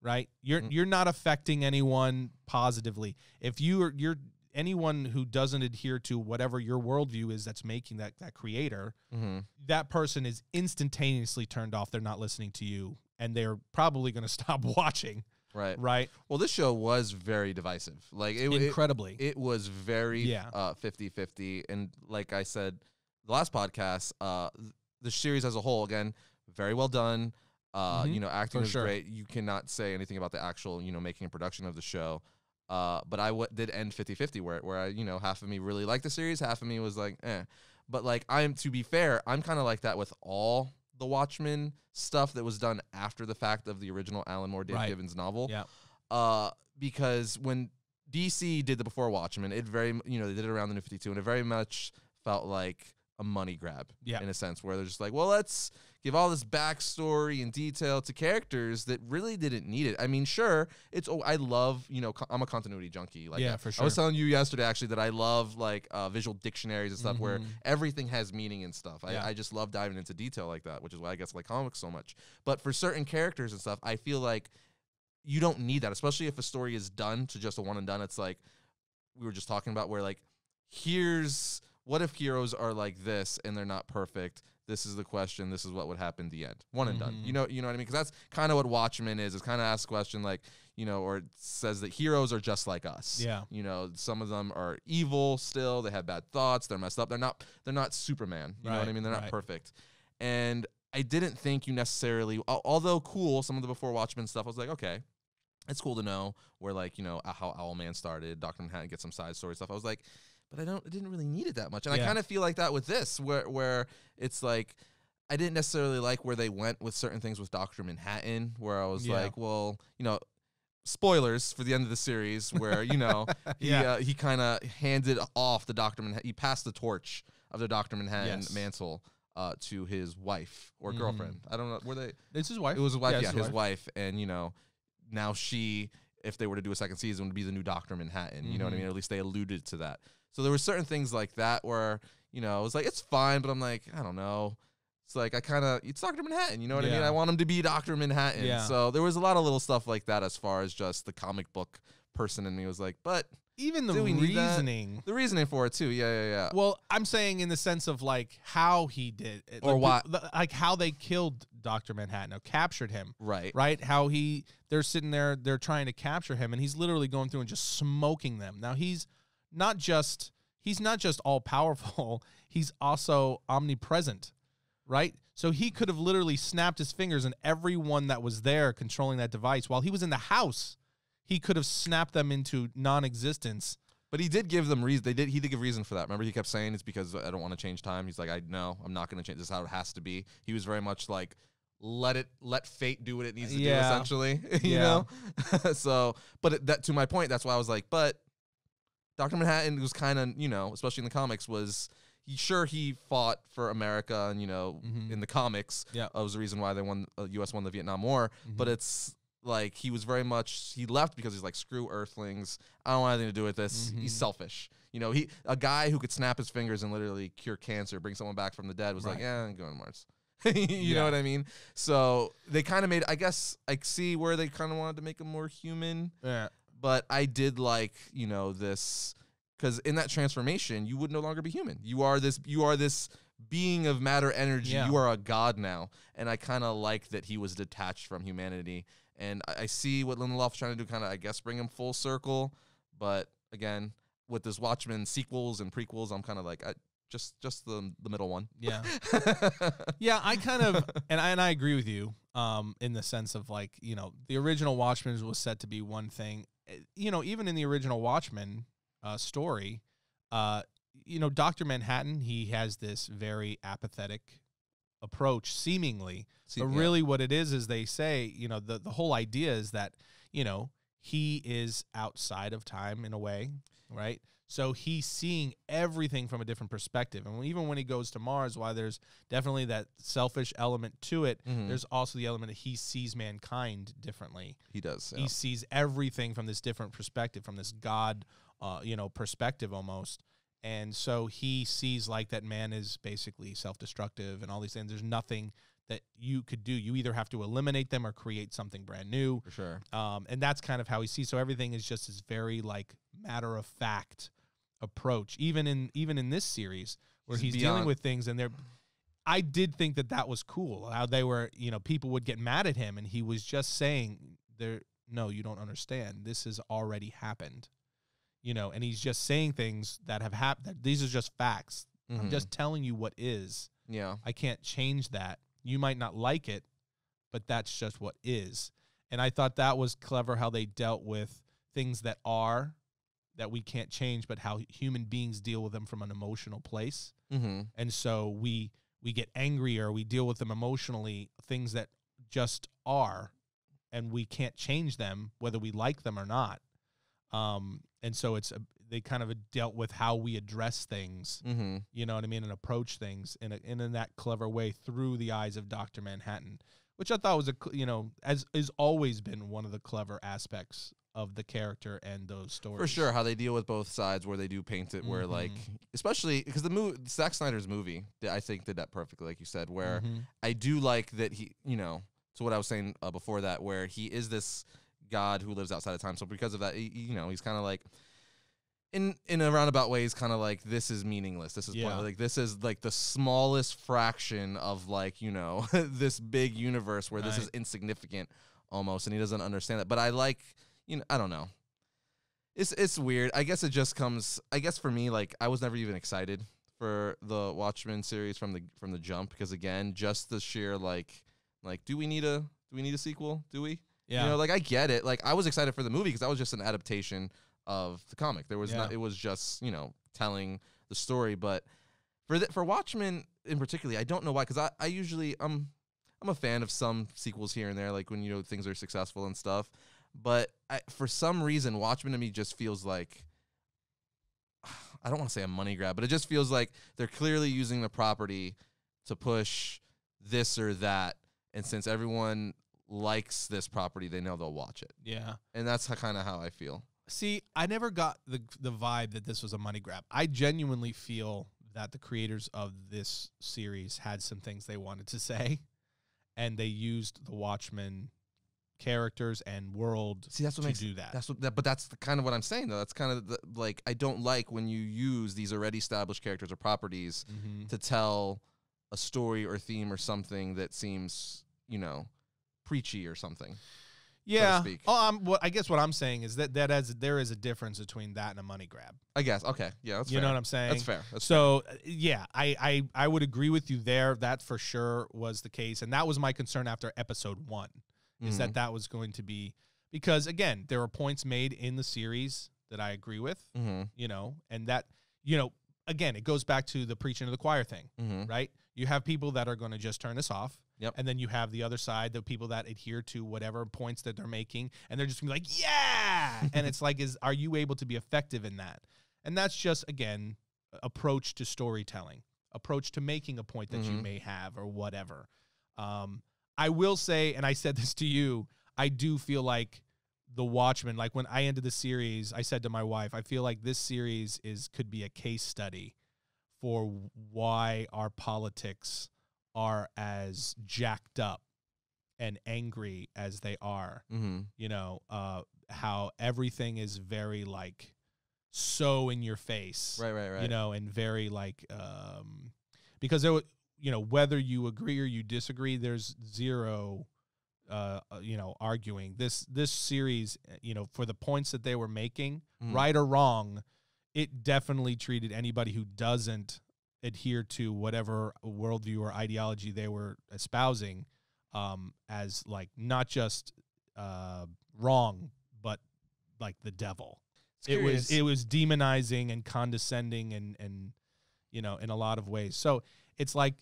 right you're Mm. you're not affecting anyone positively if you are you're anyone who doesn't adhere to whatever your worldview is that's making that that creator mm-hmm. that person is instantaneously turned off they're not listening to you and they're probably going to stop watching Right. right Well, this show was very divisive. Like it, it, incredibly it was very Yeah. uh 50-50 and like I said the last podcast uh the series as a whole again very well done. Uh Mhm. you know acting For was sure. great. You cannot say anything about the actual, you know, making and production of the show. Uh but I w- did end 50-50 where where I, you know, half of me really liked the series, half of me was like, "Eh." But like I'm to be fair, I'm kind of like that with all the Watchmen stuff that was done after the fact of the original Alan Moore Dave Right. Gibbons novel yeah uh, because when DC did the Before Watchmen, it very you know they did it around the New Fifty Two, and it very much felt like a money grab, Yeah. in a sense, where they're just like, well, let's give all this backstory and detail to characters that really didn't need it. I mean, sure, it's oh, I love you know I'm a continuity junkie, like Yeah, for sure. I was telling you yesterday actually that I love like uh, visual dictionaries and stuff where Mhm. everything has meaning and stuff. I, Yeah. I just love diving into detail like that, which is why I guess I like comics so much. But for certain characters and stuff, I feel like you don't need that, especially if a story is done to just a one and done. It's like we were just talking about where like here's what if heroes are like this and they're not perfect. This is the question. This is what would happen the end. One and done. Mhm. You know, you know what I mean? Because that's kind of what Watchmen is. It's kind of asks a question like, you know, or it says that heroes are just like us. Yeah. You know, some of them are evil still. They have bad thoughts. They're messed up. They're not. They're not Superman. You know what I mean? They're not right. perfect. And I didn't think you necessarily, although cool, some of the before Watchmen stuff. I was like, okay, it's cool to know where like you know how Owlman started, Doctor Manhattan get some side story stuff. I was like, but I don't, I didn't really need it that much, and I kind of feel like that with this, where where it's like. I didn't necessarily like where they went with certain things with Doctor Manhattan, where I was Yeah. like, well, you know, spoilers for the end of the series, where you know he Yeah. uh, he kind of handed off the Doctor Manhattan. He passed the torch of the Doctor Manhattan Yes. mantle uh, to his wife or Mhm. girlfriend. I don't know. Were they? It's his wife. It was his wife. Yeah, Yeah, his his wife. And you know, now she, if they were to do a second season, would be the new Doctor Manhattan. You know what I Mhm. mean? Or at least they alluded to that. So there were certain things like that where you know I was like, it's fine, but I'm like, I don't know. It's like I kind of it's Doctor Manhattan. You know what I mean? I want him to be Doctor Manhattan. Yeah. So there was a lot of little stuff like that as far as just the comic book person in me was like, but Even the Do we need that? reasoning. the reasoning for it too. Yeah, yeah, yeah. Well, I'm saying in the sense of like how he did, it, Or like, why- the- like how they killed Doctor Manhattan or captured him. right. right? How he they're sitting there, they're trying to capture him, and he's literally going through and just smoking them. Now he's not just he's not just all powerful; he's also omnipresent, right? So he could have literally snapped his fingers, and everyone that was there controlling that device while he was in the house, he could have snapped them into non-existence. But he did give them reason. They did. He did give reason for that. Remember, he kept saying it's because I don't want to change time. He's like, I know, I'm not going to change. This is how it has to be. He was very much like, let it, let fate do what it needs to do. Essentially, you Yeah. know. so, but it, that to my point, that's why I was like, but Doctor Manhattan was kind of, you know, especially in the comics, was he sure he fought for America, and you know, Mhm. in the comics, Yeah. that was the reason why they won. Uh, U.S. won the Vietnam War. But it's like he was very much he left because he's like screw Earthlings. I don't want anything to do with this. He's Mhm. selfish. You know, he a guy who could snap his fingers and literally cure cancer, bring someone back from the dead was like, yeah, I'm going to Mars. you Yeah. know what I mean? So they kind of made. I guess I see where they kind of wanted to make him more human, yeah, but I did like you know this because in that transformation you would no longer be human. You are this. You are this being of matter energy. Yeah. You are a god now, and I kind of like that he was detached from humanity. And I, I see what Lindelof's trying to do, kind of I guess bring him full circle. But again, with this Watchmen sequels and prequels, I'm kind of like I, just just the the middle one. yeah. Yeah, I kind of and I and I agree with you um in the sense of like, you know, the original Watchmen was set to be one thing. Eh, You know, even in the original Watchmen uh story, uh you know, Dr. Manhattan, he has this very apathetic approach seemingly. See, but yeah. really what it is is they say, you know, the the whole idea is that, you know, he is outside of time in a way, right? So he's seeing everything from a different perspective. And even when he goes to Mars, while there's definitely that selfish element to it, Mhm. there's also the element that he sees mankind differently. he does. yeah. He sees everything from this different perspective, from this God, uh, you know, perspective almost. And so he sees like that man is basically self-destructive and all these things. There's nothing that you could do. You either have to eliminate them or create something brand new. for sure. Um, and that's kind of how he sees. So everything is just this very like matter of fact approach. Even in even in this series where He's he's dealing with things and they're. I did think that that was cool. How they were, you know, people would get mad at him, and he was just saying, "There, no, you don't understand. This has already happened." You know, and he's just saying things that have happened. These are just facts. I'm Mhm. just telling you what is. yeah. I can't change that. You might not like it, but that's just what is. And I thought that was clever how they dealt with things that are that we can't change, but how human beings deal with them from an emotional place. Mm-hmm. And so we we get angry or we deal with them emotionally, things that just are, and we can't change them whether we like them or not. Um, and so it's a, they kind of dealt with how we address things Mm-hmm. you know what I mean, and approach things in a, in, in that clever way through the eyes of Doctor Manhattan, which I thought was a you know as has always been one of the clever aspects of the character and those stories. For sure, how they deal with both sides, where they do paint it, where like, Mhm. especially because the movie, Zack Snyder's movie, I think did that perfectly, like you said. Where Mhm. I do like that he, you know, to what I was saying uh, before that, where he is this god who lives outside of time. So because of that, he, you know, he's kind of like. In in a roundabout way, he's kind of like this is meaningless. This is Yeah. pointless. Like this is like the smallest fraction of like you know this big universe where this is insignificant almost, and he doesn't understand that. But I like you know I don't know. It's it's weird. I guess it just comes. I guess for me, like I was never even excited for the Watchmen series from the from the jump because again, just the sheer like like do we need a do we need a sequel? Do we? yeah, You know, like I get it. Like I was excited for the movie because that was just an adaptation of the comic. There was not. It was just you know telling the story. But for the, for Watchmen in particular, I don't know why. Because I I usually I'm I'm a fan of some sequels here and there, like when you know things are successful and stuff. But I, for some reason, Watchmen to me just feels like I don't want to say a money grab, but it just feels like they're clearly using the property to push this or that. And since everyone likes this property, they know they'll watch it. yeah. And that's kind of how I feel. See, I never got the the vibe that this was a money grab. I genuinely feel that the creators of this series had some things they wanted to say, and they used the Watchmen characters and world See, that's what to makes do that. That's what, that, but that's the, kind of what I'm saying though. That's kind of the, like I don't like when you use these already established characters or properties mm-hmm. to tell a story or theme or something that seems, you know, preachy or something. Yeah. speak. Oh, I'm, what I guess what I'm saying is that that as there is a difference between that and a money grab. I guess. Okay. Yeah, that's you fair. know what I'm saying? That's fair. That's so uh, yeah, I, I I would agree with you there. That for sure was the case, and that was my concern after episode one. Is Mhm. that that was going to be because again there were points made in the series that I agree with. Mhm. You know, and that you know again it goes back to the preaching to the choir thing, Mhm. right? You have people that are going to just turn this off. Yep. And then you have the other side, the people that adhere to whatever points that they're making, and they're just gonna be like, yeah. and it's like, is are you able to be effective in that? And that's just again approach to storytelling, approach to making a point that you Mhm. may have or whatever. Um, I will say, and I said this to you, I do feel like the Watchmen, like when I ended the series, I said to my wife, I feel like this series is could be a case study for why our politics are as jacked up and angry as they are. Mhm. You know, uh, how everything is very like so in your face Right. Right. Right. you know, and very like um because there wa- you know whether you agree or you disagree, there's zero uh uh, you know arguing. This this series uh, you know for the points that they were making Mhm. right or wrong it definitely treated anybody who doesn't adhere to whatever worldview or ideology they were espousing um as like not just uh wrong but like the devil. It's it was it was demonizing and condescending and and you know in a lot of ways. So it's like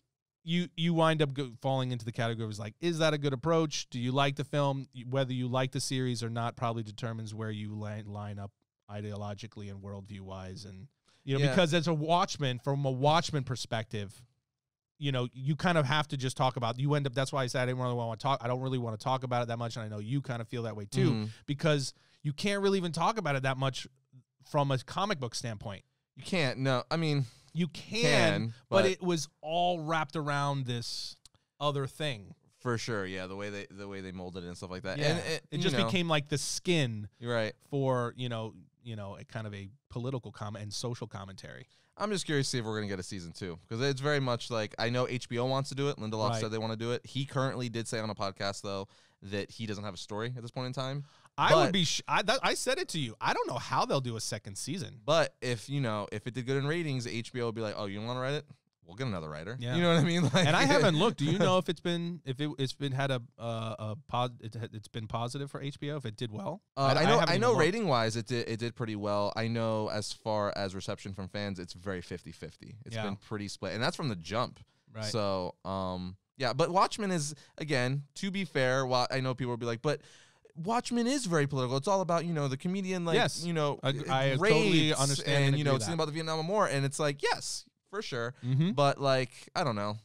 you you wind up go, falling into the category of like is that a good approach do you like the film whether you like the series or not probably determines where you line, line up ideologically and worldview wise and you know Yeah. because as a watchman from a watchman perspective you know you kind of have to just talk about you end up that's why i said i didn't really want to talk i don't really want to talk about it that much and i know you kind of feel that way too Mhm. because you can't really even talk about it that much from a comic book standpoint. You can't. No. I mean, You can, can, but, but, it was all wrapped around this other thing. for sure. Yeah. The way they the way they molded it and stuff like that. Yeah. And it, It just know, became like the skin right. for you know you know a kind of a political comment and social commentary. I'm just curious to see if we're gonna get a season two because it's very much like I know HBO wants to do it. Lindelof Right. said they want to do it. He currently did say on a podcast though that he doesn't have a story at this point in time. I would be. Sh- I that, I said it to you. I don't know how they'll do a second season. But if you know if it did good in ratings, HBO would be like, oh, you don't want to write it? We'll get another writer. Yeah. You know what I mean? Like, And I haven't looked. Do you know if it's been if it, it's been had a uh, a pos- it, it's been positive for HBO if it did well? Uh, I, I know. I, even know. looked. Rating wise, it did. It did pretty well. I know as far as reception from fans, it's very 50-50. It's Yeah. been pretty split, and that's from the jump. Right. So, um, yeah. But Watchmen is again, to be fair. While I know people will be like, but Watchmen is very political. It's all about you know the comedian, like Yes. you know, Ag- uh, I totally understand and you know, it's about the Vietnam War, and it's like yes, for sure. mm-hmm. But like, I don't know.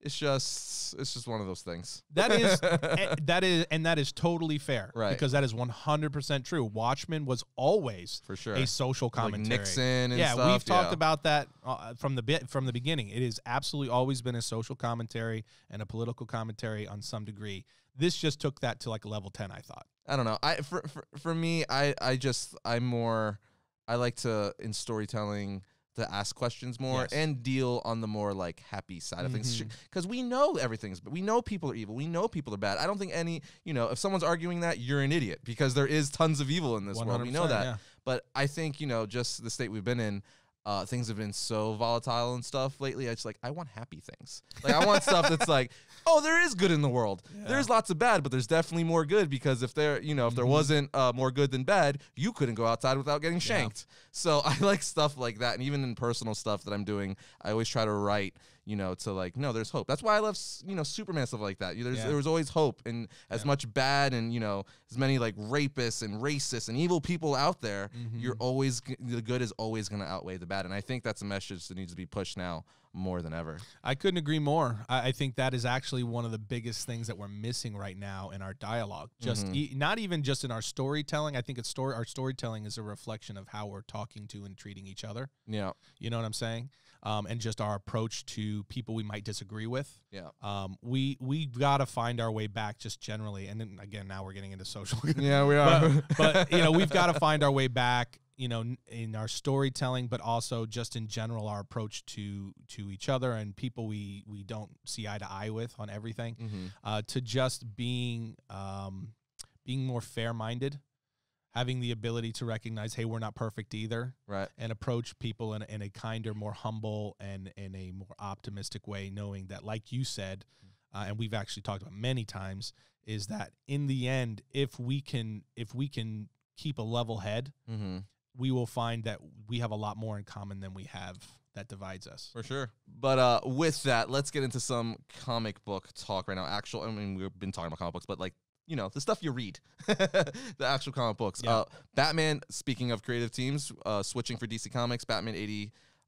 It's just, it's just one of those things. That is that is and that is totally fair Right. because that is 100% true watchmen was always for sure. a social like commentary Nixon and yeah stuff. we've talked yeah. about that uh, from the bit from the beginning it has absolutely always been a social commentary and a political commentary on some degree this just took that to like a level 10 i thought I don't know. I for, for for me, I I just I'm more. I like to in storytelling to ask questions more Yes. and deal on the more like happy side of things Mhm. because we know everything's but we know people are evil we know people are bad i don't think any you know if someone's arguing that you're an idiot because there is tons of evil in this world we know that yeah. but i think you know just the state we've been in uh, things have been so volatile and stuff lately. I just like I want happy things. Like I want stuff that's like, oh, there is good in the world. Yeah. There's lots of bad, but there's definitely more good because if there, you know, if there Mhm. wasn't uh, more good than bad, you couldn't go outside without getting Yeah. shanked. So I like stuff like that, and even in personal stuff that I'm doing, I always try to write, you know, to like, no, there's hope. That's why I love, you know, Superman stuff like that. There's Yeah. there was always hope, and as Yeah. much bad and you know as many like rapists and racists and evil people out there, Mhm. you're always the good is always going to outweigh the bad, and I think that's a message that needs to be pushed now more than ever. I couldn't agree more. I, I think that is actually one of the biggest things that we're missing right now in our dialogue. Just Mhm. e- not even just in our storytelling. I think it's story. Our storytelling is a reflection of how we're talking to and treating each other. Yeah. You know what I'm saying? Um, and just our approach to people we might disagree with. Yeah. Um, we we got to find our way back just generally, and then again now we're getting into social. Yeah, we but, but you know we've got to find our way back you know in our storytelling but also just in general our approach to to each other and people we we don't see eye to eye with on everything hmm uh, to just being um, being more fair minded having the ability to recognize hey we're not perfect either Right. and approach people in, a- in a kinder more humble and in a more optimistic way knowing that like you said uh, and we've actually talked about many times is that in the end if we can if we can keep a level head Mm-hmm. we will find that we have a lot more in common than we have that divides us For sure. But uh, with that, let's get into some comic book talk right now. Actual, I mean, we've been talking about comic books, but like, you know, the stuff you read, the actual comic books. Yeah. Uh, Batman, speaking of creative teams, uh, switching for DC Comics, Batman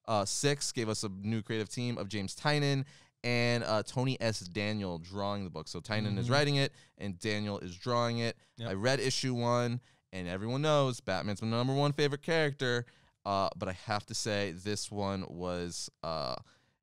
86 gave us a new creative team of James Tynion and uh, Tony S. Daniel drawing the book. So Tynan is Mhm. writing it and Daniel is drawing it. Yep. I read issue one, and everyone knows Batman's my number one favorite character. Uh, but I have to say, this one was. Uh,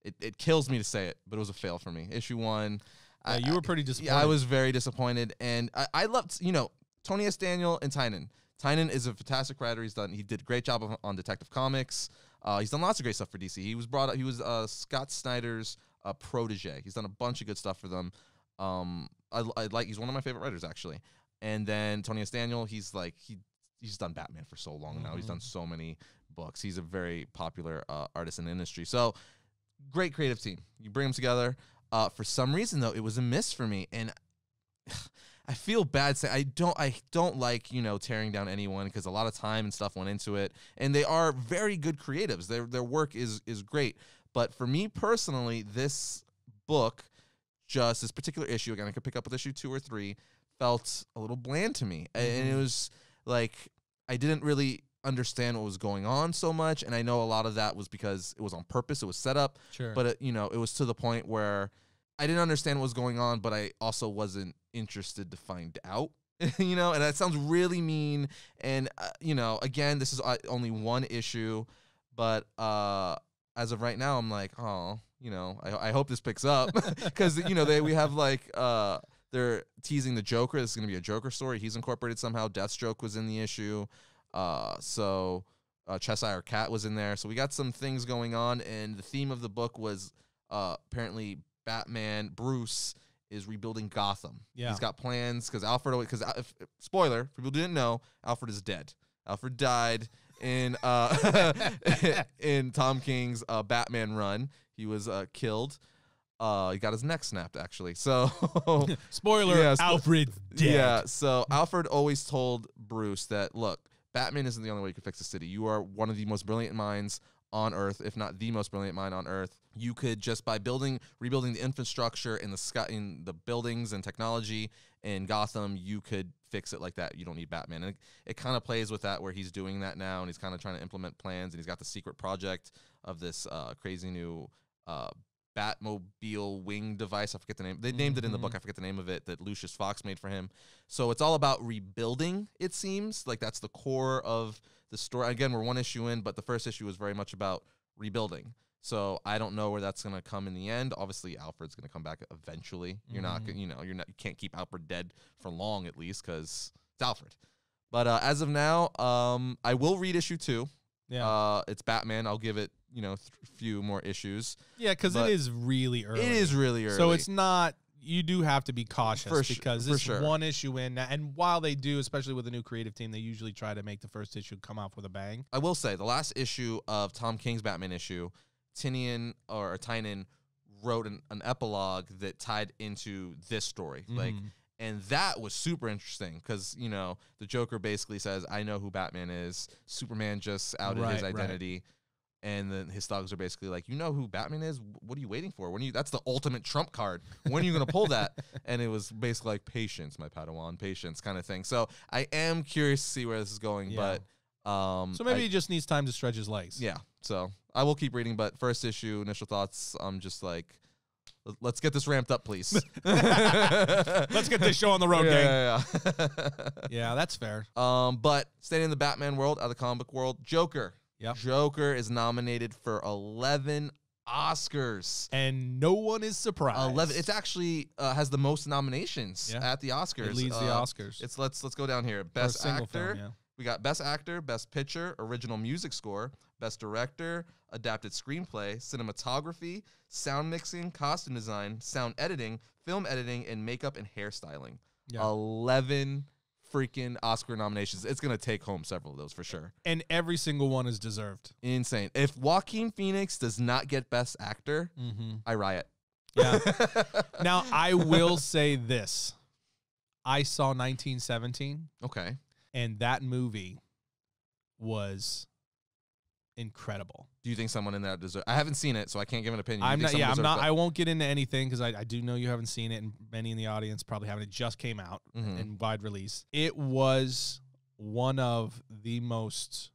it, it kills me to say it, but it was a fail for me. Issue one. I, you were pretty disappointed yeah, I was very disappointed, and I, I loved you know Tony S. Daniel and Tynion. Tynion is a fantastic writer. He's done he did a great job of, on Detective Comics. Uh, he's done lots of great stuff for DC. He was brought up. He was uh, Scott Snyder's uh, protege. He's done a bunch of good stuff for them. Um, I, I like. He's one of my favorite writers actually. And then Tony S. Daniel. He's like he he's done Batman for so long now. He's Mhm. done so many books. He's a very popular uh, artist in the industry. So great creative team. You bring them together. Uh, for some reason though, it was a miss for me, and I feel bad saying I don't. I don't like you know tearing down anyone because a lot of time and stuff went into it, and they are very good creatives. Their their work is is great. But for me personally, this book, just this particular issue, again, I could pick up with issue two or three, felt a little bland to me, A- and it Mhm. was like I didn't really understand what was going on so much, and I know a lot of that was because it was on purpose. It was set up sure but it, you know it was to the point where i didn't understand what was going on but i also wasn't interested to find out you know and that sounds really mean and uh, you know again this is uh, only one issue but uh as of right now i'm like oh you know i, I hope this picks up because you know they we have like uh they're teasing the joker this is going to be a joker story he's incorporated somehow deathstroke was in the issue uh so uh, Cheshire Cat was in there. So we got some things going on, and the theme of the book was uh, apparently Batman Bruce is rebuilding Gotham. Yeah. he's got plans because Alfred. Because if, spoiler, for people didn't know, Alfred is dead. Alfred died in uh, in Tom King's uh, Batman run. He was uh, killed. Uh, he got his neck snapped actually. So spoiler Yeah, spo- alfred's dead yeah. So Alfred always told Bruce that look, Batman isn't the only way you can fix the city. You are one of the most brilliant minds on Earth, if not the most brilliant mind on Earth. You could just by building, rebuilding the infrastructure in the sky, in the buildings and technology in Gotham, you could fix it like that. You don't need Batman. And it, it kind of plays with that where he's doing that now, and he's kind of trying to implement plans, and he's got the secret project of this uh, crazy new. Uh, Batmobile wing device. I forget the name. They named it in the book. I forget the name of it that Lucius Fox made for him. So it's all about rebuilding, it seems. Like that's the core of the story. Again, we're one issue in, but the first issue was very much about rebuilding. So I don't know where that's going to come in the end. Obviously, Alfred's going to come back eventually. You're not, Mhm. gonna- you know, you're not, you can't keep Alfred dead for long at least because it's Alfred. But uh, as of now, um, I will read issue two. yeah Uh, it's Batman. I'll give it, you know, th- few more issues. yeah because it is really early It is really early. So it's not. You do have to be cautious For because this sure. one issue in, and while they do, especially with a new creative team, they usually try to make the first issue come off with a bang. I will say the last issue of Tom King's Batman issue, Tinian or Tynan wrote an, an epilogue that tied into this story. Like Mhm. and that was super interesting because you know the Joker basically says, "I know who Batman is." Superman just outed his identity. right. And then his thugs are basically like, "You know who Batman is? What are you waiting for? When are you? That's the ultimate trump card. When are you gonna pull that?" and it was basically like, "Patience, my Padawan, patience," kind of thing. So I am curious to see where this is going, Yeah. but um, so maybe I- he just needs time to stretch his legs. yeah. So I will keep reading, but first issue, initial thoughts. I'm just like, "Let- let's get this ramped up, please. Let's get this show on the road, gang. yeah, yeah, yeah. Yeah, that's fair. um, but staying in the Batman world, out of the comic book world, Joker. Yep. Joker is nominated for 11 Oscars. and no one is surprised. Eleven. It's actually uh, has the most nominations Yeah. at the Oscars. it leads the Uh, Oscars. It's let's let's go down here. Best actor. film, yeah. We got best actor, best picture, original music score, best director, adapted screenplay, cinematography, sound mixing, costume design, sound editing, film editing, and makeup and hairstyling. Yeah. Eleven freaking Oscar nominations. It's gonna take home several of those for sure. and every single one is deserved. Insane. If Joaquin Phoenix does not get best actor, Mm-hmm. I riot. Yeah. now I will say this: I saw 1917, okay. and that movie was incredible. Do you think someone in there deserves? I haven't seen it, so I can't give an opinion. I'm not. Yeah, I'm not. be- I won't get into anything because I, I do know you haven't seen it, and many in the audience probably haven't. It just came out Mhm. in wide release. It was one of the most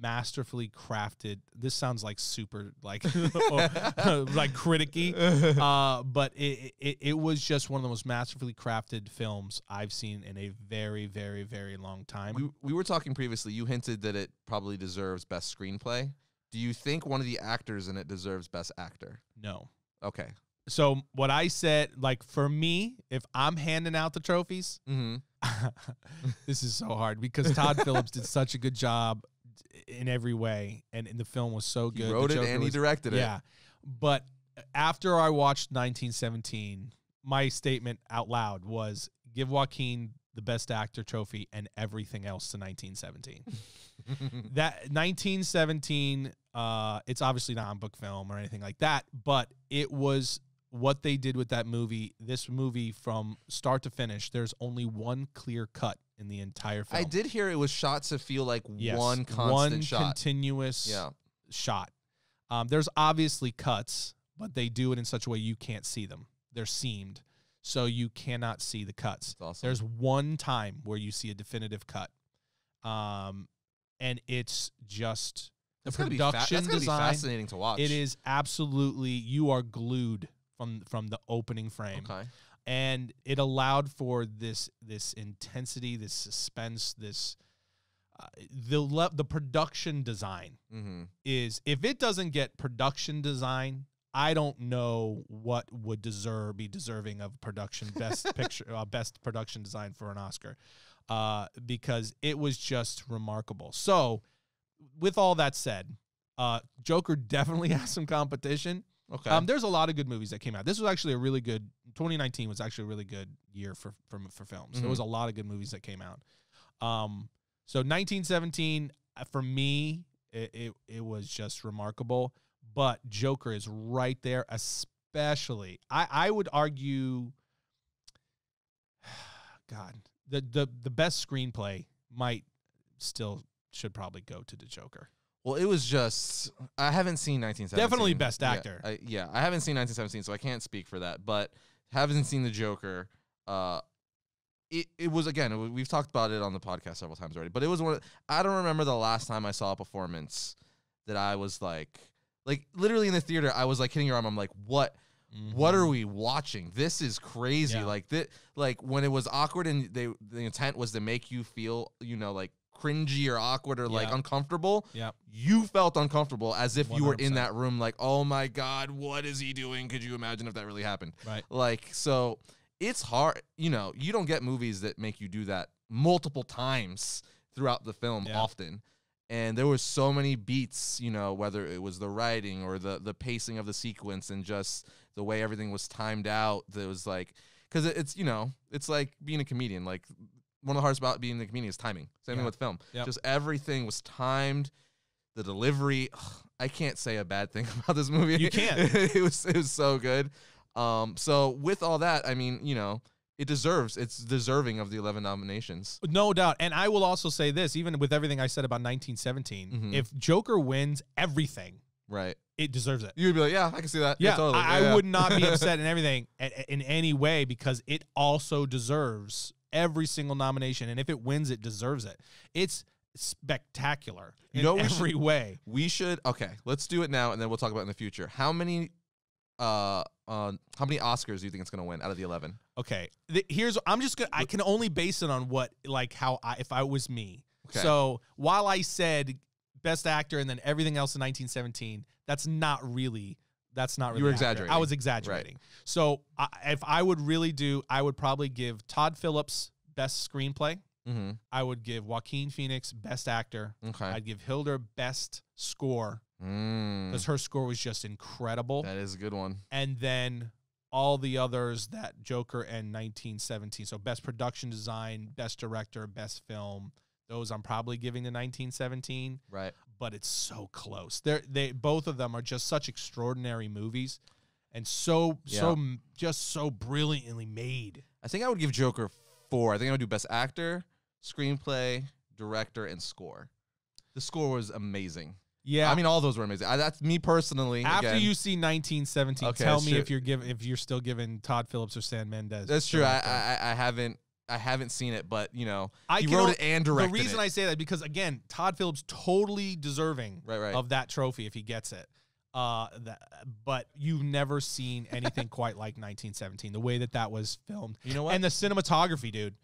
masterfully crafted. This sounds like super like like criticky, uh, but it, it it was just one of the most masterfully crafted films I've seen in a very very very long time. we, we were talking previously. You hinted that it probably deserves best screenplay. Do you think one of the actors in it deserves best actor? no. Okay. So what I said, like for me, if I'm handing out the trophies, Mm-hmm. this is so hard because Todd Phillips did such a good job in every way, and, and the film was so good. The wrote it and he was- directed it. Yeah, but after I watched 1917, my statement out loud was give Joaquin the best actor trophy and everything else to 1917. that 1917 uh it's obviously not a book film or anything like that but it was what they did with that movie this movie from start to finish there's only one clear cut in the entire film I did hear it was shot to feel like Yes, one constant one shot. continuous yeah. shot um, there's obviously cuts but they do it in such a way you can't see them they're seamed so you cannot see the cuts awesome. there's one time where you see a definitive cut um, and it's just the that's gonna fa- production be design fascinating to watch. it is absolutely you are glued from from the opening frame Okay. And it allowed for this this intensity this suspense this uh, the le- the production design Mm-hmm. is if it doesn't get production design I don't know what would deserve be deserving of production best picture uh, best production design for an Oscar uh, because it was just remarkable. So with all that said, uh, Joker definitely has some competition. Okay. Um, there's a lot of good movies that came out. This was actually a really good 2019 was actually a really good year for for, for films. There Mhm. was a lot of good movies that came out. Um, so 1917 uh, for me it, it it was just remarkable. But Joker is right there, especially. I I would argue. God, the the the best screenplay might still should probably go to the Joker. well, it was just I haven't seen 1917. Definitely best Yeah, actor. I, yeah, I haven't seen 1917, so I can't speak for that. But haven't seen the Joker. Uh, it it was again. It was, we've talked about it on the podcast several times already. But it was one. Of, I don't remember the last time I saw a performance that I was like, like literally in the theater. I was like hitting your arm. I'm like, what? What are we watching? This is crazy. Yeah. Like that. Like when it was awkward and they the intent was to make you feel, you know, like cringy or awkward or like Yeah. uncomfortable. Yeah. You felt uncomfortable as if you were in 100%. that room. Like, oh my god, what is he doing? Could you imagine if that really happened? Right. Like, so it's hard. You know, you don't get movies that make you do that multiple times throughout the film Yeah. often. And there were so many beats, you know, whether it was the writing or the the pacing of the sequence and just the way everything was timed out. That was like, because it's you know, it's like being a comedian. Like one of the hardest about being a comedian is timing. Same Yeah. thing with film. Yep. Just everything was timed. The delivery, I can't say a bad thing about this movie. You can't. it was it was so good. Um, so with all that, I mean, you know, it deserves it's deserving of the eleven nominations. No doubt. And I will also say this, even with everything I said about 1917, Mhm. if Joker wins everything, Right. it deserves it. You'd be like, yeah, I can see that. Yeah, totally. I, Yeah. I would not be upset in everything in any way because it also deserves every single nomination. And if it wins, it deserves it. It's spectacular You in know we should- every way. We should okay. Let's do it now, and then we'll talk about in the future. How many, uh, uh, how many Oscars do you think it's gonna win out of the eleven? Okay, th- here's I'm just gonna I can only base it on what like how I if I was me. Okay. So while I said best actor and then everything else in 1917, that's not really that's not really You were accurate. I was exaggerating. So I, if I would really do, I would probably give Todd Phillips best screenplay. Mm-hmm. I would give Joaquin Phoenix best actor. Okay. I'd give Hildur best score Mm. because her score was just incredible. That is a good one. and then all the others that Joker and 1917. So best production design, best director, best film. Those I'm probably giving to 1917, Right. But it's so close. They're they both of them are just such extraordinary movies, and so so Yeah. m- just so brilliantly made. I think I would give Joker four. I think I would do best actor, screenplay, director, and score. The score was amazing. Yeah, I mean, all those were amazing. I, that's me personally. after again. you see 1917, Okay, tell me true. if you're giving if you're still giving Todd Phillips or Sam Mendes. That's true. I. I I haven't I haven't seen it, but you know I he wrote it and directed. the reason it. I say that because again, Todd Phillips totally deserving right, right. of that trophy if he gets it. Uh, that, but you've never seen anything quite like 1917. The way that that was filmed you know what? and the cinematography, dude.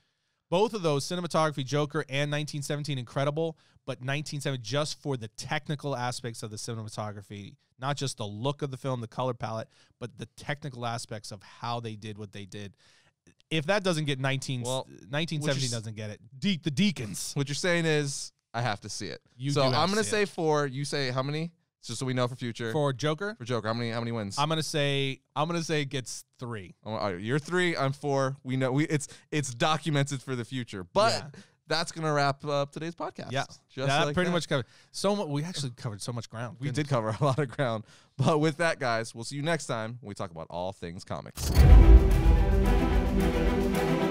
Both of those cinematography, Joker and 1917, incredible. But 1917, just for the technical aspects of the cinematography, not just the look of the film, the color palette, but the technical aspects of how they did what they did. If that doesn't get 19, Well, 1917 s- doesn't get it. De- the Deakins. what you're saying is I have to see it. You so I'm gonna say it. four. You say how many? Just so we know for future. for Joker. For Joker, how many? How many wins? I'm gonna say I'm gonna say it gets three. Oh, you're three. I'm four. We know we it's it's documented for the future. But Yeah. that's gonna wrap up today's podcast. Yeah. just that like pretty that. much covered so much. We actually covered so much ground. We Goodness. did cover a lot of ground. But with that, guys, we'll see you next time when we talk about all things comics. Música